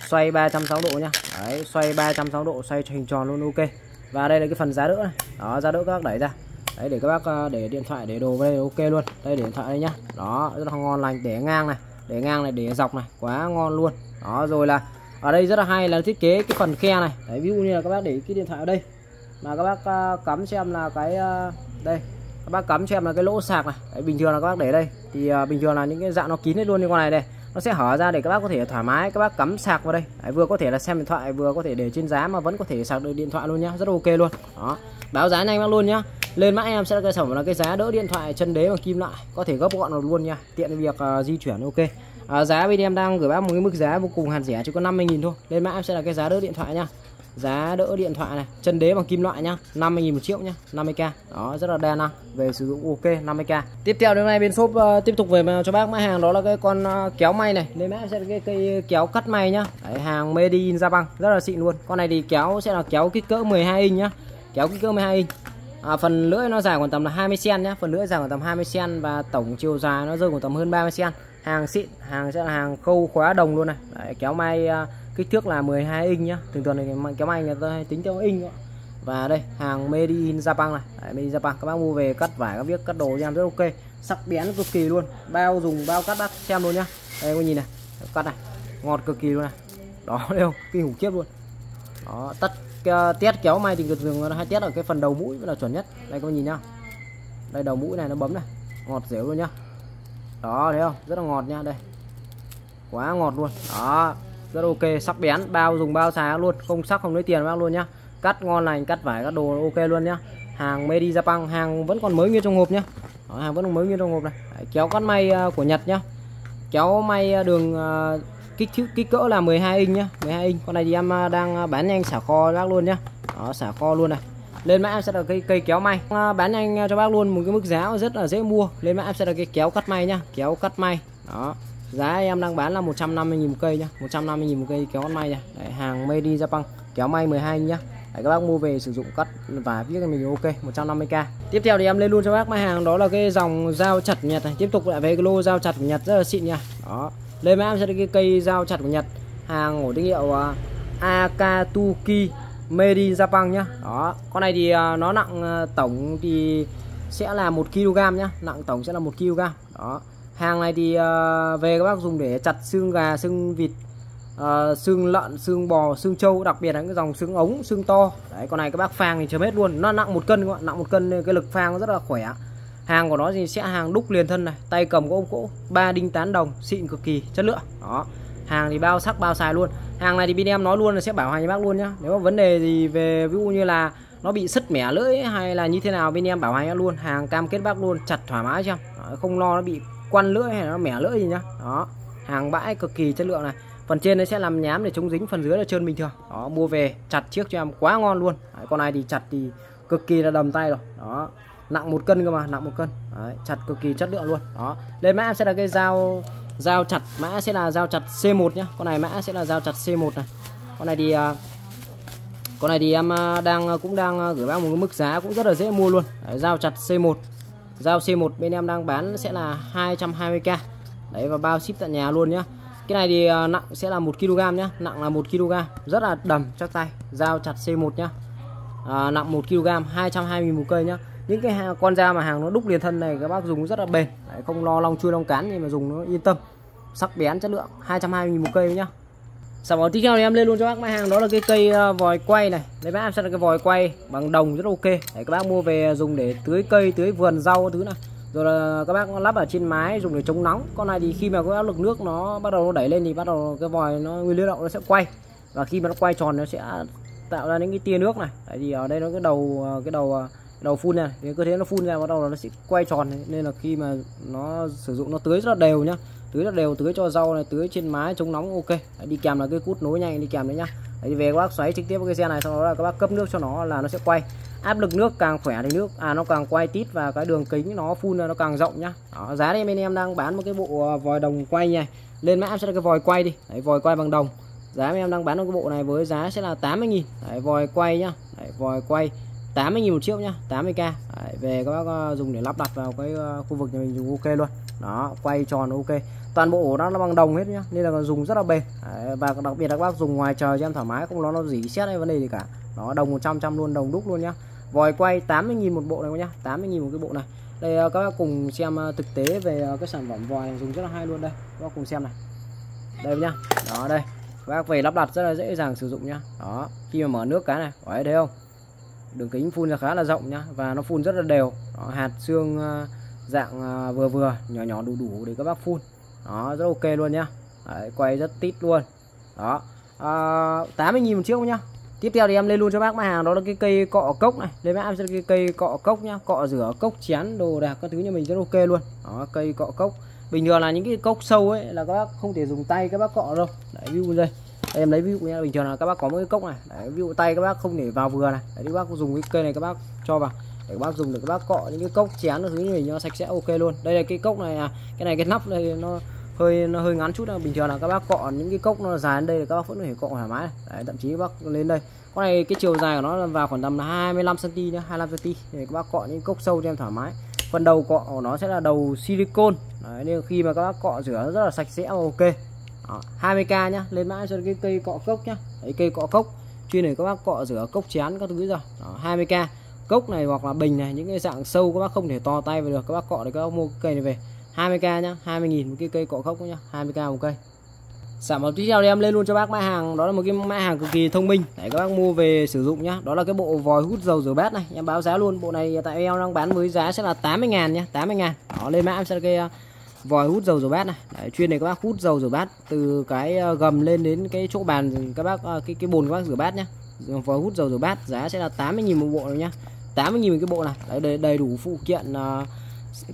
xoay 360 độ nhá. Đấy, xoay 360 độ xoay hình tròn luôn ok và đây là cái phần giá đỡ này. Đó giá đỡ các bác đẩy ra. Đấy để các bác ờ, để điện thoại để đồ đây ok luôn. Đây để điện thoại đây nhá. Đó rất là ngon lành để ngang này để ngang này để dọc này quá ngon luôn. Đó rồi là ở đây rất là hay là thiết kế cái phần khe này. Đấy ví dụ như là các bác để cái điện thoại ở đây mà các bác ờ, cắm xem là cái ờ, đây các bác cắm xem là cái lỗ sạc này. Đấy, bình thường là các bác để đây. Thì uh, bình thường là những cái dạng nó kín hết luôn như con này đây nó sẽ hở ra để các bác có thể thoải mái các bác cắm sạc vào đây. Đấy, vừa có thể là xem điện thoại vừa có thể để trên giá mà vẫn có thể sạc được điện thoại luôn nhá. Rất ok luôn. Đó. Báo giá nhanh bác luôn nhá. Lên mã em sẽ là cái sở là cái giá đỡ điện thoại chân đế bằng kim loại. Có thể gấp gọn được luôn nha. Tiện việc uh, di chuyển ok. À, giá bên em đang gửi bác một cái mức giá vô cùng hạt rẻ chỉ có 50.000 thôi. Lên mã em sẽ là cái giá đỡ điện thoại nha giá đỡ điện thoại này. Chân đế bằng kim loại nhá. 50.000 một triệu nhá. 50k đó rất là đa năng à. về sử dụng ok 50k tiếp theo đến nay bên shop uh, tiếp tục về cho bác mã hàng đó là cái con uh, kéo may này. Lên mã sẽ là cái cây kéo cắt may nhá. Đấy, hàng made in Japan. Rất là xịn luôn. Con này thì kéo sẽ là kéo kích cỡ 12 inch nhá. Kéo kích cỡ 12 inch. À, phần lưỡi nó dài khoảng tầm là 20 cm nhé phần lưỡi dài khoảng tầm 20 cm và tổng chiều dài nó rơi khoảng tầm hơn 30 cm hàng xịn. Hàng sẽ là hàng khâu khóa đồng luôn này. Đấy, kéo may uh, kích thước là 12 inch nhá. Thường thường này kéo may người ta tính theo inch đó. và đây hàng made in Japan này. Đấy, made in Japan. Các bác mua về cắt vải các viết cắt đồ cho em rất ok. Sắc bén cực kỳ luôn. Bao dùng bao cắt bác xem luôn nhá. Đây có nhìn này. Cắt này. Ngọt cực kỳ luôn này. Đó <laughs> thấy không? Kinh khủng khiếp luôn. Đó tắt uh, test kéo may thì thường thường nó hay test ở cái phần đầu mũi là chuẩn nhất. Đây các bạn nhìn nhá. Đây đầu mũi này nó bấm này. Ngọt dẻo luôn nhá. Đó thấy không? Rất là ngọt nha đây. Quá ngọt luôn. Đó rất ok sắc bén bao dùng bao xài luôn. Không sắc không lấy tiền bác luôn nhá. Cắt ngon lành cắt vải các đồ ok luôn nhá. Hàng made in Japan hàng vẫn còn mới như trong hộp nhá. Đó, hàng vẫn còn mới như trong hộp này. Đấy, kéo cắt may à, của Nhật nhá. Kéo may à, đường à, kích thước kích cỡ là 12 inch nhá. 12 inch. Con này thì em đang bán nhanh xả kho bác luôn nhá. Đó xả kho luôn này. Lên mã em sẽ là cây cây kéo may. Bán nhanh cho bác luôn. Một cái mức giá rất là dễ mua. Lên mã em sẽ là cái kéo cắt may nhá. Kéo cắt may. Đó giá em đang bán là 150.000 một cây nhá 150.000 một cây kéo may nha Đấy, hàng made in Japan kéo may 12 nhá. Đấy, các bác mua về sử dụng cắt và viết mình ok 150k tiếp theo thì em lên luôn cho bác mai hàng đó là cái dòng dao chặt nhật này. Tiếp tục lại về cái lô dao chặt của nhật rất là xịn nha. Đó lên mã em sẽ là cái cây dao chặt của nhật. Hàng của thương hiệu à, Akatsuki Medi made in Japan nhá. Đó con này thì à, nó nặng à, tổng thì sẽ là một kg nhá. Nặng tổng sẽ là một kg đó hàng này thì uh, về các bác dùng để chặt xương gà xương vịt uh, xương lợn xương bò xương trâu đặc biệt là cái dòng xương ống xương to. Đấy con này các bác phang thì chấm hết luôn. Nó nặng một cân các bạn nặng một cân cái lực phang nó rất là khỏe. Hàng của nó thì sẽ hàng đúc liền thân này tay cầm gỗ ống cỗ ba đinh tán đồng xịn cực kỳ chất lượng. Đó hàng thì bao sắc bao xài luôn. Hàng này thì bên em nói luôn là sẽ bảo hành cho bác luôn nhá. Nếu có vấn đề gì về ví dụ như là nó bị sứt mẻ lưỡi hay là như thế nào bên em bảo hành luôn. Hàng cam kết bác luôn chặt thoải mái cho không lo nó bị quăn lưỡi hay nó mẻ lưỡi gì nhá. Đó hàng bãi cực kỳ chất lượng này. Phần trên nó sẽ làm nhám để chống dính phần dưới là trơn bình thường. Đó mua về chặt chiếc cho em quá ngon luôn. Đấy, con này thì chặt thì cực kỳ là đầm tay rồi. Đó nặng một cân cơ mà nặng một cân. Đấy, chặt cực kỳ chất lượng luôn. Đó lên mã sẽ là cái dao dao chặt. Mã sẽ là dao chặt C1 nhá. Con này mã sẽ là dao chặt C1 này. Con này thì à, con này thì em à, đang à, cũng đang gửi bác một cái mức giá cũng rất là dễ mua luôn. Đấy, dao chặt C1 dao C1 bên em đang bán sẽ là 220k đấy và bao ship tận nhà luôn nhá. Cái này thì à, nặng sẽ là 1kg nhá. Nặng là 1kg rất là đầm chắc tay. Dao chặt C1 nhá. À, nặng 1 kg 220 một cây nhá. Những cái con dao mà hàng nó đúc liền thân này các bác dùng rất là bền. Đấy, không lo long chui long cán nhưng mà dùng nó yên tâm. Sắc bén chất lượng 220 000 một cây nhá sản phẩm tiếp theo thì em lên luôn cho bác mã hàng đó là cái cây ờ, vòi quay này. Đấy bác em sẽ là cái vòi quay bằng đồng rất ok. Đấy, các bác mua về dùng để tưới cây tưới vườn rau thứ này rồi là các bác lắp ở trên mái dùng để chống nóng. Con này thì khi mà có áp lực nước nó bắt đầu nó đẩy lên thì bắt đầu cái vòi nó nguyên liệu động nó sẽ quay. Và khi mà nó quay tròn nó sẽ tạo ra những cái tia nước này. Tại vì ở đây nó cái đầu ờ, cái đầu ờ, cái đầu phun này. Thì cơ thể nó phun ra bắt đầu nó sẽ quay tròn. Này. nên là khi mà nó sử dụng nó tưới rất là đều nhá tưới rất đều tưới cho rau này tưới trên mái chống nóng ok. Đấy, đi kèm là cái cút nối nhanh đi kèm đấy nhá. Đấy, về các bác xoáy trực tiếp cái xe này sau đó là các bác cấp nước cho nó là nó sẽ quay. Áp lực nước càng khỏe thì nước à nó càng quay tít và cái đường kính nó phun ra nó càng rộng nhá. Đó, giá đây bên em đang bán một cái bộ à, vòi đồng quay này. Lên mã sẽ là cái vòi quay đi. Đấy, vòi quay bằng đồng. Giá em đang bán một cái bộ này với giá sẽ là 80 nghìn. Đấy, vòi quay nhá. Đấy, vòi quay 80 nghìn một chiếc nhá 80k đấy, về các bác à, dùng để lắp đặt vào cái à, khu vực nhà mình dùng ok luôn đó quay tròn ok. Toàn bộ nó nó bằng đồng hết nhá nên là dùng rất là bền. Đấy, và đặc biệt là các bác dùng ngoài trời cho em thoải mái không nó nó dỉ xét hay vấn đề gì cả. Nó đồng 100 trăm luôn đồng đúc luôn nhá. Vòi quay 80.000 một bộ này nhá 80.000 một cái bộ này. Đây ờ, các bác cùng xem ờ, thực tế về ờ, cái sản phẩm vòi dùng rất là hay luôn đây. Các bác cùng xem này. Đây nhá. Đó đây. Các bác về lắp đặt rất là dễ dàng sử dụng nhá. Đó khi mà mở nước cái này đấy thấy không? Đường kính phun ra khá là rộng nhá và nó phun rất là đều. Đó, hạt xương dạng à, vừa vừa nhỏ nhỏ đủ đủ để các bác phun. Đó rất ok luôn nhá. Đấy, quay rất tít luôn. Đó. À, 80.000 một chiếc nhá? Tiếp theo thì em lên luôn cho bác mặt hàng đó là cái cây cọ cốc này. Lên bác em sẽ cái cây cọ cốc nhá. Cọ rửa cốc chén đồ đạc các thứ như mình rất ok luôn. Đó cây cọ cốc. Bình thường là những cái cốc sâu ấy là các bác không thể dùng tay các bác cọ đâu. Đấy ví dụ đây. Em lấy ví dụ nha bình thường là các bác có một cái cốc này. Đấy, ví dụ tay các bác không để vào vừa này. Đấy các bác dùng cái cây này các bác cho vào để các bác dùng được các bác cọ những cái cốc chén thứ gì nó sạch sẽ ok luôn. Đây là cái cốc này à cái này cái nắp này nó hơi nó hơi ngắn chút là bình thường là các bác cọ những cái cốc nó dài đến đây là các bác vẫn có thể cọ thoải mái. Đấy, thậm chí các bác lên đây. Con này cái chiều dài của nó là vào khoảng tầm là 25 cm nhá 25 cm để các bác cọ những cốc sâu cho em thoải mái. Phần đầu cọ của nó sẽ là đầu silicon đấy, nên khi mà các bác cọ rửa rất là sạch sẽ ok. Đó, 20k nhá lên mã cho cái cây cọ cốc nhá. Đấy, cây cọ cốc. Chuyên để các bác cọ rửa cốc chén các thứ rồi. Đó, 20k cốc này hoặc là bình này những cái dạng sâu các bác không thể to tay vào được. Các bác cọ được các bác mua cây này về. 20k nhá 20.000 một cái cây cọ cốc nhá 20k một cây. Sản phẩm tiếp theo thì em lên luôn cho bác mã hàng. Đó là một cái mã hàng cực kỳ thông minh. Để các bác mua về sử dụng nhá. Đó là cái bộ vòi hút dầu rửa bát này. Em báo giá luôn. Bộ này tại em đang bán với giá sẽ là 80 ngàn nhá 80 ngàn. Đó lên mã em sẽ là cái ờ, vòi hút dầu rửa bát này. Đấy, chuyên này các bác hút dầu rửa bát từ cái ờ, gầm lên đến cái chỗ bàn các bác ờ, cái cái bồn các bác rửa bát nhá. Vòi hút dầu rửa bát giá sẽ là 80 000 một bộ này nhá. 80 000 cái bộ này. Đấy, đầy, đầy đủ phụ kiện uh,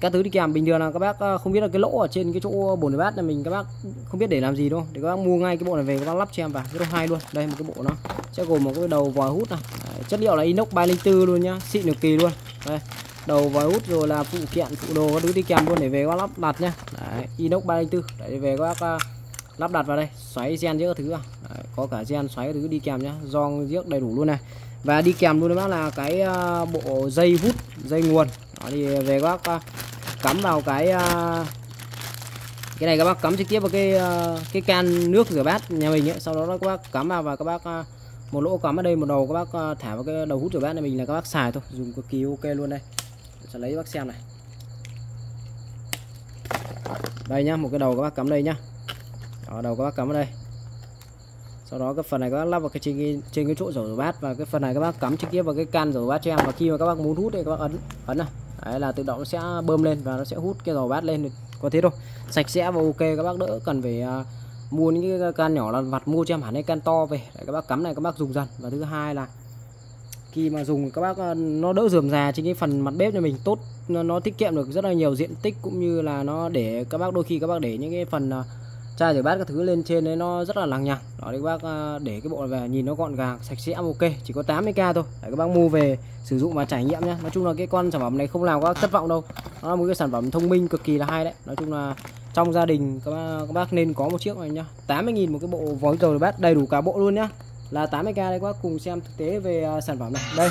các thứ đi kèm. Bình thường là các bác à, không biết là cái lỗ ở trên cái chỗ bồn bát là mình các bác không biết để làm gì đâu. Để các bác mua ngay cái bộ này về các bác lắp cho em vào. Rất là hay luôn. Đây một cái bộ nó sẽ gồm một cái đầu vòi hút này. Đấy, chất liệu là inox 304 luôn nhá. Xịn cực kỳ luôn. Đây đầu vòi hút rồi là phụ kiện phụ đồ các thứ đi kèm luôn để về các bác lắp đặt nhá. Đấy, inox 304 để về các bác uh, lắp đặt vào đây. Xoáy gen giữa thứ à. Đấy, có cả gen xoáy thứ đi kèm nhá. Giòn giếc đầy đủ luôn này và đi kèm luôn bác là cái ờ, bộ dây hút dây nguồn. Đó thì về các bác ờ, cắm vào cái ờ, cái này các bác cắm trực tiếp vào cái cái can nước rửa bát nhà mình ấy. sau đó các bác cắm vào và các bác một lỗ cắm ở đây một đầu các bác thả vào cái đầu hút rửa bát này mình là các bác xài thôi dùng cực kỳ ok luôn đây. Sẽ lấy bác xem này. Đây nhá một cái đầu các bác cắm đây nhá. Đó, đầu các bác cắm ở đây sau đó cái phần này các bác lắp vào cái trên cái, trên cái chỗ rổ bát và cái phần này các bác cắm trực tiếp vào cái can rổ bát cho em. Và khi mà các bác muốn hút thì các bác ấn ấn này đấy là tự động nó sẽ bơm lên và nó sẽ hút cái dầu bát lên có thế thôi. Sạch sẽ và ok các bác đỡ cần phải uh, mua những cái can nhỏ là vặt mua cho em hẳn cái can to về. Để các bác cắm này các bác dùng dần. Và thứ hai là khi mà dùng các bác à, nó đỡ rườm rà trên cái phần mặt bếp cho mình. Tốt nó, nó tiết kiệm được rất là nhiều diện tích cũng như là nó để các bác đôi khi các bác để những cái phần uh, chai rửa bát các thứ lên trên đấy nó rất là lằng nhằng. Đó thì các bác à, để cái bộ này về nhìn nó gọn gàng sạch sẽ ok. Chỉ có 80k thôi. Để các bác mua về sử dụng và trải nghiệm nhé nói chung là cái con sản phẩm này không làm các bác thất vọng đâu. Nó là một cái sản phẩm thông minh cực kỳ là hay đấy. Nói chung là trong gia đình các bác, các bác nên có một chiếc này nhá. 80.000 một cái bộ vòi dầu rửa bát đầy đủ cả bộ luôn nhá. Là 80k đây các bác cùng xem thực tế về à, sản phẩm này. Đây.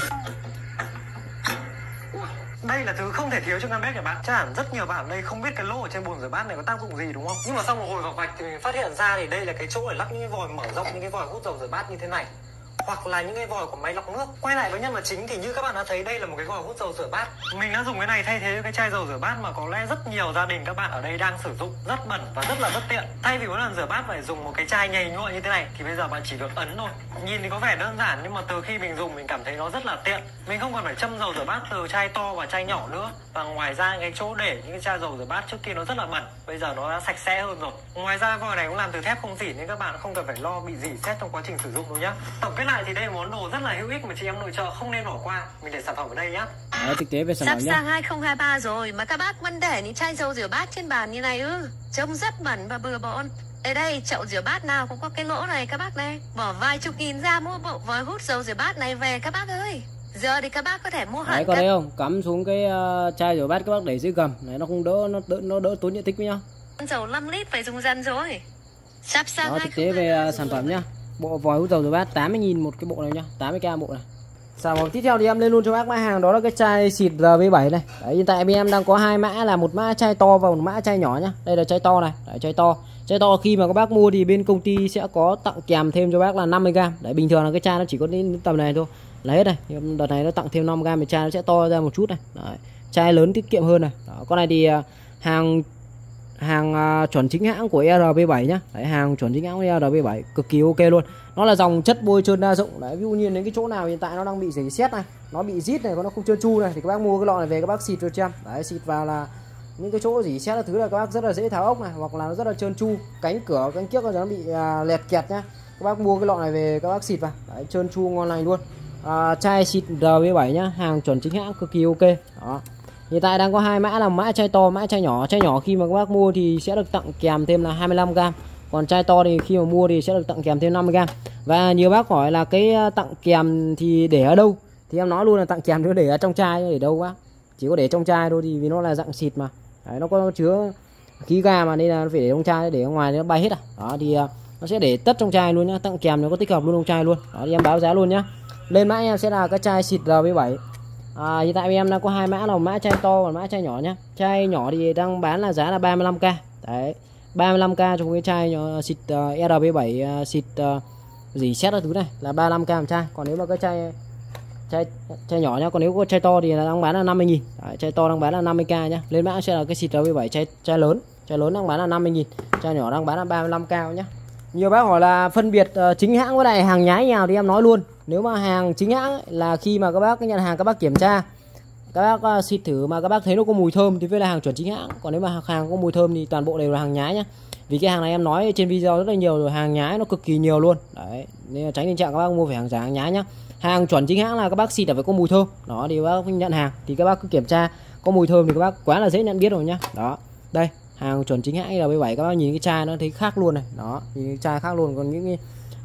Đây là thứ không thể thiếu trong căn bếp nhà bạn. Chắc hẳn rất nhiều bạn ở đây không biết cái lỗ ở trên bồn rửa bát này có tác dụng gì, đúng không? Nhưng mà sau một hồi vào vạch thì mình phát hiện ra thì đây là cái chỗ để lắp những cái vòi, mở rộng những cái vòi hút dầu rửa bát như thế này hoặc là những cái vòi của máy lọc nước. Quay lại với nhân vật chính thì như các bạn đã thấy, đây là một cái vòi hút dầu rửa bát. Mình đã dùng cái này thay thế cái chai dầu rửa bát mà có lẽ rất nhiều gia đình các bạn ở đây đang sử dụng rất bẩn và rất là bất tiện. Thay vì mỗi lần rửa bát phải dùng một cái chai nhầy nhụa như thế này, thì bây giờ bạn chỉ việc ấn thôi. Nhìn thì có vẻ đơn giản, nhưng mà từ khi mình dùng mình cảm thấy nó rất là tiện. Mình không còn phải châm dầu rửa bát từ chai to và chai nhỏ nữa. Và ngoài ra cái chỗ để những cái chai dầu rửa bát trước kia nó rất là bẩn, bây giờ nó đã sạch sẽ hơn rồi. Ngoài ra vòi này cũng làm từ thép không dỉ nên các bạn không cần phải lo bị dỉ xét trong quá trình sử dụng đâu nhá. Tổng kết lại thì đây là món đồ rất là hữu ích mà chị em nội trợ không nên bỏ qua mình để sản phẩm ở đây nhá Đấy, thực tế về sản Sắp phẩm nhá sang 2023 rồi mà các bác vẫn để những chai dầu rửa bát trên bàn như này ư Trông rất bẩn và bừa bộn Ở đây chậu rửa bát nào cũng có cái lỗ này các bác đây Bỏ vài chục nghìn ra mua bộ vòi hút dầu rửa bát này về các bác ơi Giờ thì các bác có thể mua Đấy hẳn có các thấy không? Cắm xuống cái uh, chai rửa bát các bác để dưới gầm. Đấy nó không đỡ nó đỡ nó đỡ tốn diện tích với nhau. dầu 5 lít phải dùng dần rồi Sắp sang Đó thực tế về 2023 uh, sản phẩm nhá. Bộ vòi hút dầu rửa bát 80.000 một cái bộ này nhá, 80k bộ này. Sản phẩm tiếp theo thì em lên luôn cho bác mã hàng đó là cái chai xịt RV7 này. Đấy hiện tại bên em đang có hai mã là một mã chai to và một mã chai nhỏ nhá. Đây là chai to này, đấy chai to. Chai to khi mà các bác mua thì bên công ty sẽ có tặng kèm thêm cho bác là 50g. Đấy bình thường là cái chai nó chỉ có đến tầm này thôi. Là hết này. Nhưng đợt này nó tặng thêm 5g thì chai nó sẽ to ra một chút này. Đấy. Chai lớn tiết kiệm hơn này. Đó, con này thì à, hàng hàng uh, chuẩn chính hãng của ERV7 nhá. Đấy hàng chuẩn chính hãng của ERV7 cực kỳ ok luôn. Nó là dòng chất bôi trơn đa dụng. Đấy ví dụ như đến cái chỗ nào hiện tại nó đang bị rỉ sét này, nó bị rít này, nó không trơn tru này thì các bác mua cái lọ này về các bác xịt cho em. Đấy xịt vào là những cái chỗ rỉ sét là thứ là các bác rất là dễ tháo ốc này hoặc là nó rất là trơn tru cánh cửa cánh kiếc nó bị uh, lẹt kẹt nhá các bác mua cái lọ này về các bác xịt vào đấy trơn tru ngon lành luôn à, chai xịt RV7 nhá hàng chuẩn chính hãng cực kỳ ok đó hiện tại đang có hai mã là mã chai to mã chai nhỏ. Chai nhỏ khi mà các bác mua thì sẽ được tặng kèm thêm là 25g còn chai to thì khi mà mua thì sẽ được tặng kèm thêm 50g và nhiều bác hỏi là cái ờ, tặng kèm thì để ở đâu? Thì em nói luôn là tặng kèm nó để ở trong chai để đâu quá? Chỉ có để trong chai thôi thì vì nó là dạng xịt mà. Đấy, nó có chứa khí ga mà nên là nó phải để trong chai để ở ngoài nó bay hết à. Đó thì ờ, nó sẽ để tất trong chai luôn nhá. Tặng kèm nó có tích hợp luôn trong chai luôn. Đó thì em báo giá luôn nhá. Lên mã em sẽ là cái chai xịt RV7 à, hiện tại em đang có hai mã là mã chai to và mã chai nhỏ nhé chai nhỏ thì đang bán là giá là 35k đấy 35k cho cái chai nhỏ, ờ, xịt uh, RB7 uh, xịt uh, dỉ xét các thứ này là 35k một chai. Còn nếu mà cái chai chai chai nhỏ nhá còn nếu có chai to thì là đang bán là 50 nghìn. Đấy, chai to đang bán là 50k nhá. Lên mã sẽ là cái xịt RB7 chai chai lớn. Chai lớn đang bán là 50 nghìn. Chai nhỏ đang bán là 35k nhá. Nhiều bác hỏi là phân biệt uh, chính hãng với lại hàng nhái nào thì em nói luôn nếu mà hàng chính hãng ấy, là khi mà các bác nhận hàng các bác kiểm tra các bác à, xịt thử mà các bác thấy nó có mùi thơm thì với là hàng chuẩn chính hãng. Còn nếu mà hàng có mùi thơm thì toàn bộ đều là hàng nhái nhá. Vì cái hàng này em nói trên video rất là nhiều rồi hàng nhái nó cực kỳ nhiều luôn. Đấy nên là tránh tình trạng các bác mua phải hàng giả hàng nhái nhá. Hàng chuẩn chính hãng là các bác xịt là phải có mùi thơm. Đó thì các bác nhận hàng thì các bác cứ kiểm tra có mùi thơm thì các bác quá là dễ nhận biết rồi nhá. Đó đây hàng chuẩn chính hãng là 17 các bác nhìn cái chai nó thấy khác luôn này. Đó nhìn cái chai khác luôn còn những cái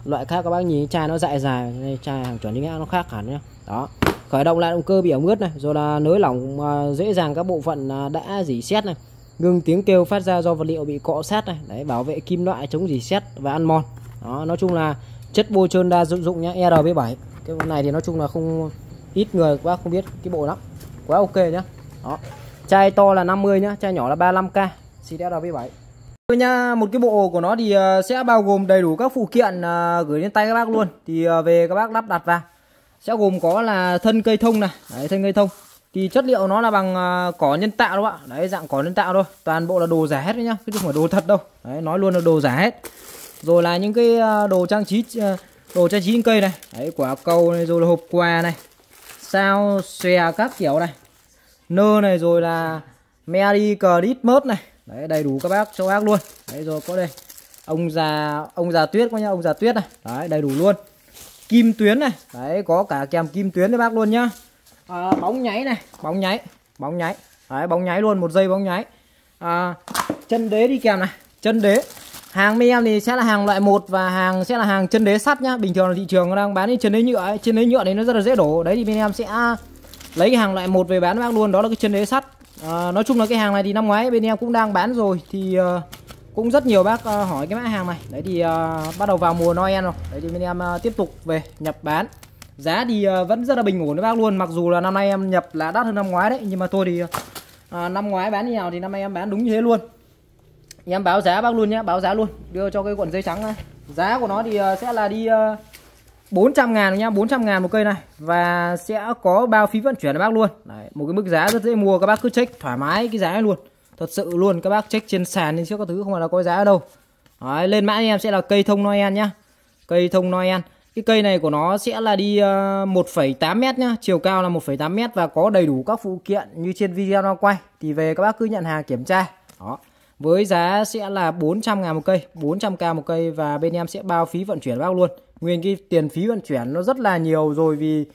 loại khác các bác nhìn chai nó dại dài đây chai hàng chuẩn chính hãng nó khác hẳn nhá. Đó. Khởi động lại động cơ bị ẩm ướt này, rồi là nới lỏng à, dễ dàng các bộ phận à, đã dỉ xét này. Ngừng tiếng kêu phát ra do vật liệu bị cọ sát này. Đấy, bảo vệ kim loại chống dỉ xét và ăn mòn. Đó, nói chung là chất bôi trơn đa dụng dụng nhá ERV7 cái này thì nói chung là không, ít người quá bác không biết cái bộ lắm. Quá ok nhá. Đó. Chai to là 50 nhá, chai nhỏ là 35k xịt RV7 nha, một cái bộ của nó thì ờ, sẽ bao gồm đầy đủ các phụ kiện ờ, gửi đến tay các bác luôn. Thì ờ, về các bác lắp đặt vào. Sẽ gồm có là thân cây thông này, đấy thân cây thông. Thì chất liệu nó là bằng cỏ nhân tạo đâu ạ. Đấy dạng cỏ nhân tạo thôi. Toàn bộ là đồ giả hết đấy nhá, chứ không phải đồ thật đâu. Đấy nói luôn là đồ giả hết. Rồi là những cái đồ trang trí đồ trang trí cây này. Đấy quả cầu này rồi là hộp quà này. Sao xòe các kiểu này. Nơ này rồi là mary Christmas này đấy đầy đủ các bác cho bác luôn. Đấy rồi có đây. Ông già ông già tuyết có nhá ông già tuyết này. Đấy đầy đủ luôn. Kim tuyến này. Đấy có cả kèm kim tuyến đấy bác luôn nhá. À, bóng nháy này bóng nháy bóng nháy. Đấy bóng nháy luôn một dây bóng nháy. À, chân đế đi kèm này chân đế. Hàng bên em thì sẽ là hàng loại 1 và hàng sẽ là hàng chân đế sắt nhá. Bình thường là thị trường đang bán đi chân đế nhựa ấy. chân đế nhựa đấy nó rất là dễ đổ. Đấy thì bên em sẽ lấy hàng loại 1 về bán bác luôn đó là cái chân đế sắt à, nói chung là cái hàng này thì năm ngoái bên em cũng đang bán rồi thì uh, cũng rất nhiều bác uh, hỏi cái mã hàng này. Đấy thì uh, bắt đầu vào mùa Noel rồi. Đấy thì bên em uh, tiếp tục về nhập bán. Giá thì uh, vẫn rất là bình ổn với bác luôn mặc dù là năm nay em nhập là đắt hơn năm ngoái đấy nhưng mà tôi thì uh, năm ngoái bán như nào thì năm nay em bán đúng như thế luôn. Em báo giá bác luôn nhé báo giá luôn đưa cho cái cuộn giấy trắng này. Giá của nó thì uh, sẽ là đi uh, 400 ngàn nhá 400 ngàn một cây này. Và sẽ có bao phí vận chuyển các bác luôn. Đấy, một cái mức giá rất dễ mua các bác cứ check thoải mái cái giá này luôn. Thật sự luôn các bác check trên sàn nên trước các thứ không phải là có giá ở đâu. Đấy, lên mã em sẽ là cây thông Noel nhá. Cây thông Noel. Cái cây này của nó sẽ là đi ờ, 1,8 mét nhá. Chiều cao là 1,8 mét và có đầy đủ các phụ kiện như trên video nó quay. Thì về các bác cứ nhận hàng kiểm tra. Đó. Với giá sẽ là 400 ngàn một cây 400k một cây và bên em sẽ bao phí vận chuyển bác luôn nguyên cái tiền phí vận chuyển nó rất là nhiều rồi vì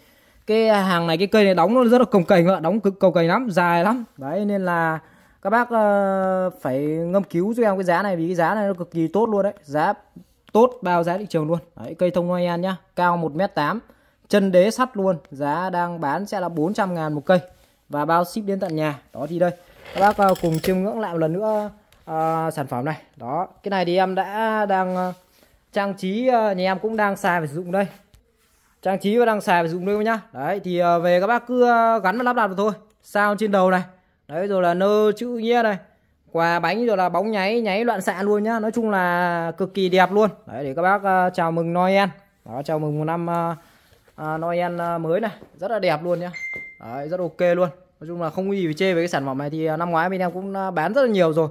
cái hàng này cái cây này đóng nó rất là cồng cành ạ đóng cực cầu cành lắm dài lắm. Đấy nên là các bác uh, phải ngâm cứu cho em cái giá này vì cái giá này nó cực kỳ tốt luôn đấy. Giá tốt bao giá thị trường luôn. Đấy, cây thông Noel nhá cao 1m8 chân đế sắt luôn. Giá đang bán sẽ là 400 ngàn một cây và bao ship đến tận nhà. Đó thì đây các bác uh, cùng chiêm ngưỡng lại một lần nữa uh, sản phẩm này. Đó cái này thì em đã đang uh, trang trí ờ, nhà em cũng đang xài và sử dụng đây. Trang trí và đang xài và sử dụng đây nhá. Đấy thì ờ, về các bác cứ ờ, gắn và lắp đặt được thôi. Sao trên đầu này. Đấy rồi là nơ chữ nghĩa này. Quà bánh rồi là bóng nháy nháy loạn xạ luôn nhá. Nói chung là cực kỳ đẹp luôn. Đấy để các bác chào mừng Noel. Đó chào mừng một năm uh, Noel mới này. Rất là đẹp luôn nhá. Đấy rất ok luôn. Nói chung là không có gì phải chê về cái sản phẩm này thì năm ngoái bên em cũng bán rất là nhiều rồi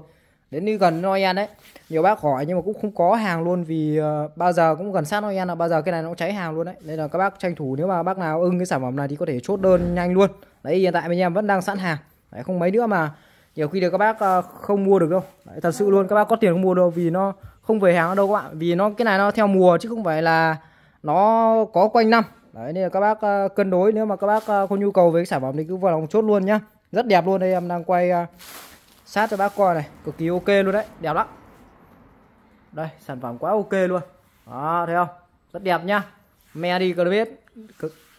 đến đi gần Noel đấy nhiều bác hỏi nhưng mà cũng không có hàng luôn vì uh, bao giờ cũng gần sát Noel là bao giờ cái này nó cháy hàng luôn đấy. Nên là các bác tranh thủ nếu mà bác nào ưng cái sản phẩm này thì có thể chốt đơn nhanh luôn. Đấy hiện tại bên em vẫn đang sẵn hàng. Đấy, không mấy nữa mà nhiều khi được các bác uh, không mua được đâu. Đấy, thật sự luôn các bác có tiền không mua đâu vì nó không về hàng ở đâu các bạn. Vì nó cái này nó theo mùa chứ không phải là nó có quanh năm. Đấy nên là các bác uh, cân đối. Nếu mà các bác uh, có nhu cầu với cái sản phẩm thì cứ vào lòng chốt luôn nhá. Rất đẹp luôn đây em đang quay uh, sát cho bác coi này, cực kỳ ok luôn đấy, đẹp lắm. Đây, sản phẩm quá ok luôn. Đó, thấy không? Rất đẹp nhá. Meridi cờ biết,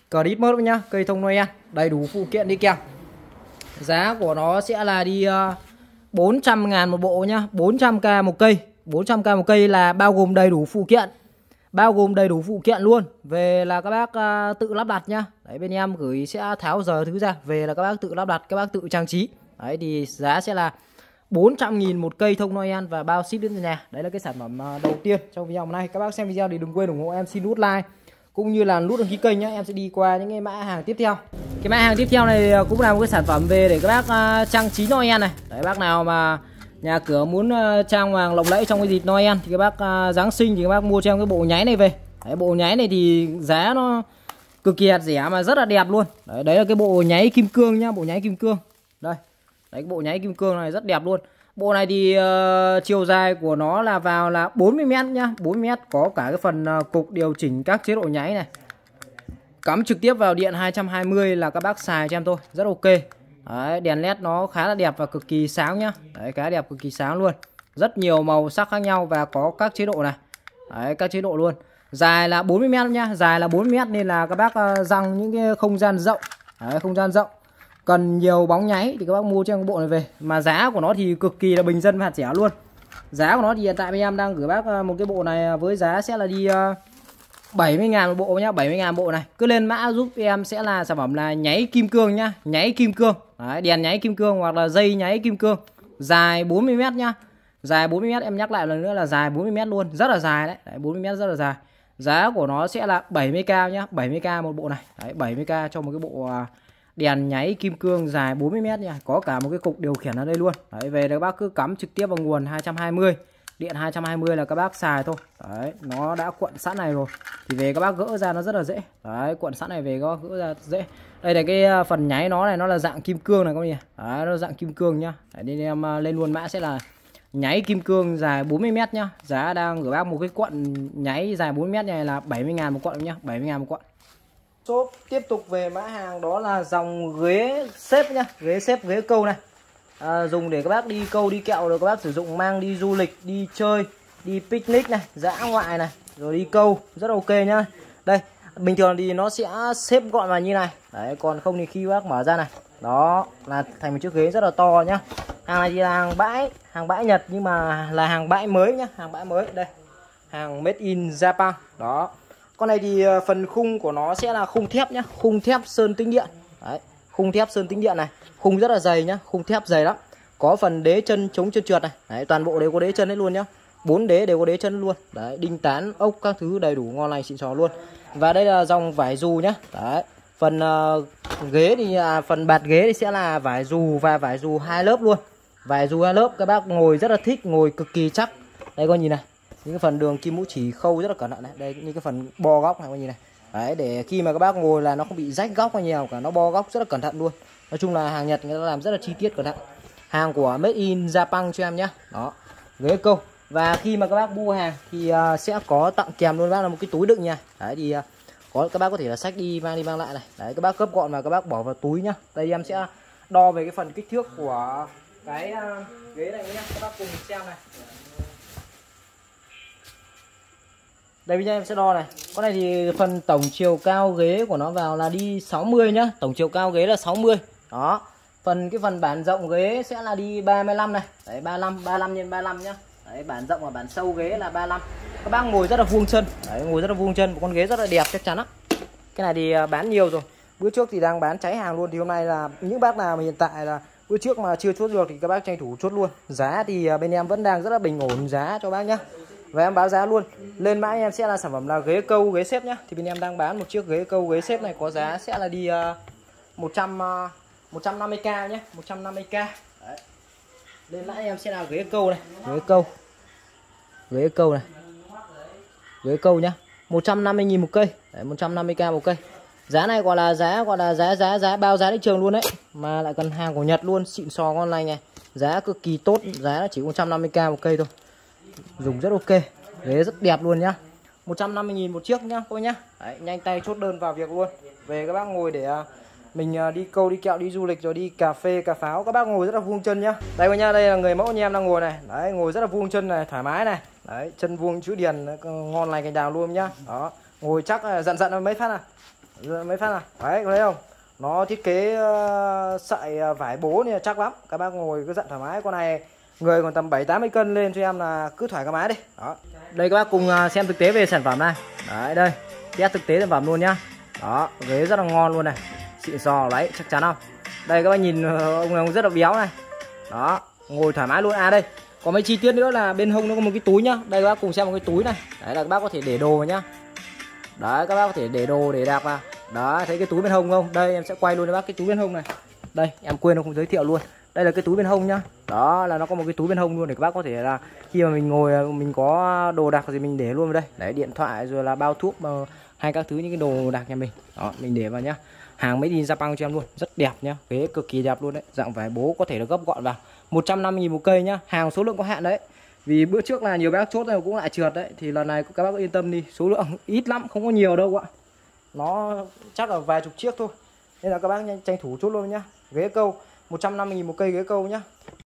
cờ đi mất nhá, cây thông noel. Đầy đủ phụ kiện đi kèm. Giá của nó sẽ là đi ờ, 400 ngàn một bộ nhá 400k một cây. 400k một cây là bao gồm đầy đủ phụ kiện. Bao gồm đầy đủ phụ kiện luôn. Về là các bác ờ, tự lắp đặt nhá. Đấy, bên em gửi sẽ tháo giờ thứ ra. Về là các bác tự lắp đặt, các bác tự trang trí đấy thì giá sẽ là 400.000 một cây thông Noel và bao ship đến nhà. Đấy là cái sản phẩm à, đầu tiên trong video hôm nay. Các bác xem video thì đừng quên ủng hộ em xin nút like cũng như là nút đăng ký kênh nhé em sẽ đi qua những cái mã hàng tiếp theo. Cái mã hàng tiếp theo này à, cũng là một cái sản phẩm về để các bác uh, trang trí Noel này. Đấy bác nào mà nhà cửa muốn uh, trang hoàng lộng lẫy trong cái dịp Noel thì các bác uh, Giáng sinh thì các bác mua cho em cái bộ nháy này về. Đấy, bộ nháy này thì giá nó cực kỳ rẻ mà rất là đẹp luôn. Đấy, đấy là cái bộ nháy kim cương nhá bộ nháy kim cương. Đây đấy cái bộ nháy kim cương này rất đẹp luôn. Bộ này thì uh, chiều dài của nó là vào là 40 mét nhá. 40 mét có cả cái phần uh, cục điều chỉnh các chế độ nháy này. Cắm trực tiếp vào điện 220 là các bác xài cho em thôi rất ok. Đấy, đèn led nó khá là đẹp và cực kỳ sáng nhá. Đấy cái đẹp cực kỳ sáng luôn. Rất nhiều màu sắc khác nhau và có các chế độ này. Đấy các chế độ luôn. Dài là 40 mét nhá dài là 40 mét nên là các bác uh, răng những cái không gian rộng. Đấy, không gian rộng cần nhiều bóng nháy thì các bác mua cho bộ này về. Mà giá của nó thì cực kỳ là bình dân và rẻ luôn. Giá của nó thì hiện tại bên em đang gửi bác à, một cái bộ này à, với giá sẽ là đi à, 70 ngàn một bộ nhá 70 ngàn bộ này. Cứ lên mã giúp em sẽ là sản phẩm là nháy kim cương nhá nháy kim cương. Đấy, đèn nháy kim cương hoặc là dây nháy kim cương. Dài 40 mét nhá. Dài 40 mét em nhắc lại lần nữa là dài 40 mét luôn. Rất là dài đấy, đấy 40 mét rất là dài. Giá của nó sẽ là 70k nhá 70k một bộ này. Đấy 70k cho một cái bộ đèn nháy kim cương dài 40 mét nha. Có cả một cái cục điều khiển ở đây luôn. Đấy về các bác cứ cắm trực tiếp vào nguồn 220 điện 220 là các bác xài thôi. Đấy nó đã cuộn sẵn này rồi. Thì về các bác gỡ ra nó rất là dễ. Đấy cuộn sẵn này về các bác gỡ ra dễ. Đây là cái à, phần nháy nó này nó là dạng kim cương này các bạn đấy nó dạng kim cương nhá. Đấy, nên em à, lên luôn mã sẽ là nháy kim cương dài 40 mét nhá. Giá đang gửi bác một cái cuộn nháy dài 40 mét này là 70 ngàn một cuộn nhá. 70 ngàn một cuộn shop tiếp tục về mã hàng đó là dòng ghế xếp nhá ghế xếp ghế câu này. À, dùng để các bác đi câu đi kẹo rồi các bác sử dụng mang đi du lịch đi chơi đi picnic này dã ngoại này rồi đi câu rất ok nhá. Đây bình thường thì nó sẽ xếp gọn vào như này. Đấy còn không thì khi bác mở ra này. Đó là thành một chiếc ghế rất là to nhá. Hàng này thì là hàng bãi hàng bãi nhật nhưng mà là hàng bãi mới nhá hàng bãi mới. Đây hàng made in japan. Đó con này thì ờ, phần khung của nó sẽ là khung thép nhá khung thép sơn tĩnh điện. Đấy khung thép sơn tĩnh điện này khung rất là dày nhá khung thép dày lắm. Có phần đế chân chống chân trượt này đấy toàn bộ đều có đế chân hết luôn nhá. Bốn đế đều có đế chân luôn. Đấy đinh tán ốc các thứ đầy đủ ngon lành xịn sò luôn. Và đây là dòng vải dù nhá. Đấy phần uh, ghế thì à, phần bạt ghế thì sẽ là vải dù và vải dù hai lớp luôn. Vải dù hai lớp các bác ngồi rất là thích ngồi cực kỳ chắc. Đây con nhìn này những cái phần đường kim mũ chỉ khâu rất là cẩn thận này. Đây như cái phần bo góc này coi nhìn này. Đấy để khi mà các bác ngồi là nó không bị rách góc hay nhiều cả. Nó bo góc rất là cẩn thận luôn. Nói chung là hàng nhật người ta làm rất là chi tiết cẩn thận. Hàng của made in japan cho em nhé đó ghế câu. Và khi mà các bác mua hàng thì uh, sẽ có tặng kèm luôn. Bác là một cái túi đựng nha. Đấy thì uh, có các bác có thể là sách đi mang đi mang lại này. Đấy các bác gấp gọn và các bác bỏ vào túi nhá. Đây em sẽ đo về cái phần kích thước của cái uh, ghế này nhé các bác cùng xem này. Đây, bây giờ em sẽ đo này. Con này thì phần tổng chiều cao ghế của nó vào là đi 60 nhá. Tổng chiều cao ghế là 60 đó. Phần, cái phần bản rộng ghế sẽ là đi 35 này. Đấy 35 35 x 35 nhá. Đấy, bản rộng và bản sâu ghế là 35 các bác ngồi rất là vuông chân. Đấy, ngồi rất là vuông chân. Một con ghế rất là đẹp, chắc chắn á. Cái này thì à, bán nhiều rồi. Bữa trước thì đang bán cháy hàng luôn. Thì hôm nay là những bác nào mà hiện tại là bữa trước mà chưa chốt được thì các bác tranh thủ chốt luôn. Giá thì à, bên em vẫn đang rất là bình ổn giá cho bác nhá và em báo giá luôn. Lên mã em sẽ là sản phẩm là ghế câu ghế xếp nhá. Thì bên em đang bán một chiếc ghế câu ghế xếp này có giá sẽ là đi uh, 100 uh, 150k nhé 150k Đấy. lên mã em sẽ là ghế câu này. Ghế câu. Ghế câu này. Ghế câu nhá. 150.000 một cây. Đấy, 150k một cây. Giá này gọi là giá gọi là giá giá giá bao giá thị trường luôn đấy. Mà lại cần hàng của Nhật luôn xịn sò ngon lành này. Giá cực kỳ tốt giá chỉ 150k một cây thôi dùng rất ok. Ghế rất đẹp luôn nhá. 150.000 một chiếc nhá cô nhá. Đấy, nhanh tay chốt đơn vào việc luôn. Về các bác ngồi để à, mình à, đi câu đi kẹo đi du lịch rồi đi cà phê cà pháo. Các bác ngồi rất là vuông chân nhá. Đây cô nhá đây là người mẫu anh em đang ngồi này. Đấy ngồi rất là vuông chân này thoải mái này. Đấy chân vuông chữ điền ờ, ngon lành cành đào luôn nhá. Đó ngồi chắc à, dặn dặn mấy phát à? Mấy phát à? Đấy có thấy không? Nó thiết kế uh, sợi vải bố này chắc lắm. Các bác ngồi cứ dặn thoải mái. Con này người còn tầm 7 80 cân lên cho em là cứ thoải mái đi. Đó. Đây, các bác cùng à, xem thực tế về sản phẩm này. Đấy, đây. Test thực tế sản phẩm luôn nhá. Đó, ghế rất là ngon luôn này. Xịn sò đấy chắc chắn không? Đây, các bác nhìn ờ, ông này ông rất là béo này. Đó, ngồi thoải mái luôn. À đây. Có mấy chi tiết nữa là bên hông nó có một cái túi nhá. Đây, các bác cùng xem một cái túi này. Đấy là các bác có thể để đồ nhá. Đấy, các bác có thể để đồ, để đạc vào. Đó thấy cái túi bên hông không? Đây, em sẽ quay luôn cho bác cái túi bên hông này. Đây, em quên không giới thiệu luôn đây là cái túi bên hông nhá. Đó, là nó có một cái túi bên hông luôn để các bác có thể là khi mà mình ngồi, mình có đồ đạc gì mình để luôn vào đây. Đấy, điện thoại rồi là bao thuốc hay các thứ, những cái đồ đạc nhà mình. Đó, mình để vào nhá. Hàng mấy in Japan cho em luôn, rất đẹp nhá, ghế cực kỳ đẹp luôn đấy. Dạng vải bố có thể được gấp gọn vào 150 000 một cây nhá. Hàng số lượng có hạn đấy. Vì bữa trước là nhiều bác chốt này cũng lại trượt đấy, thì lần này các bác yên tâm đi, số lượng ít lắm, không có nhiều đâu ạ. Nó chắc là vài chục chiếc thôi. Nên là các bác tranh thủ chốt luôn nhá. Ghế câu. 150 000 một cây ghế câu nhá.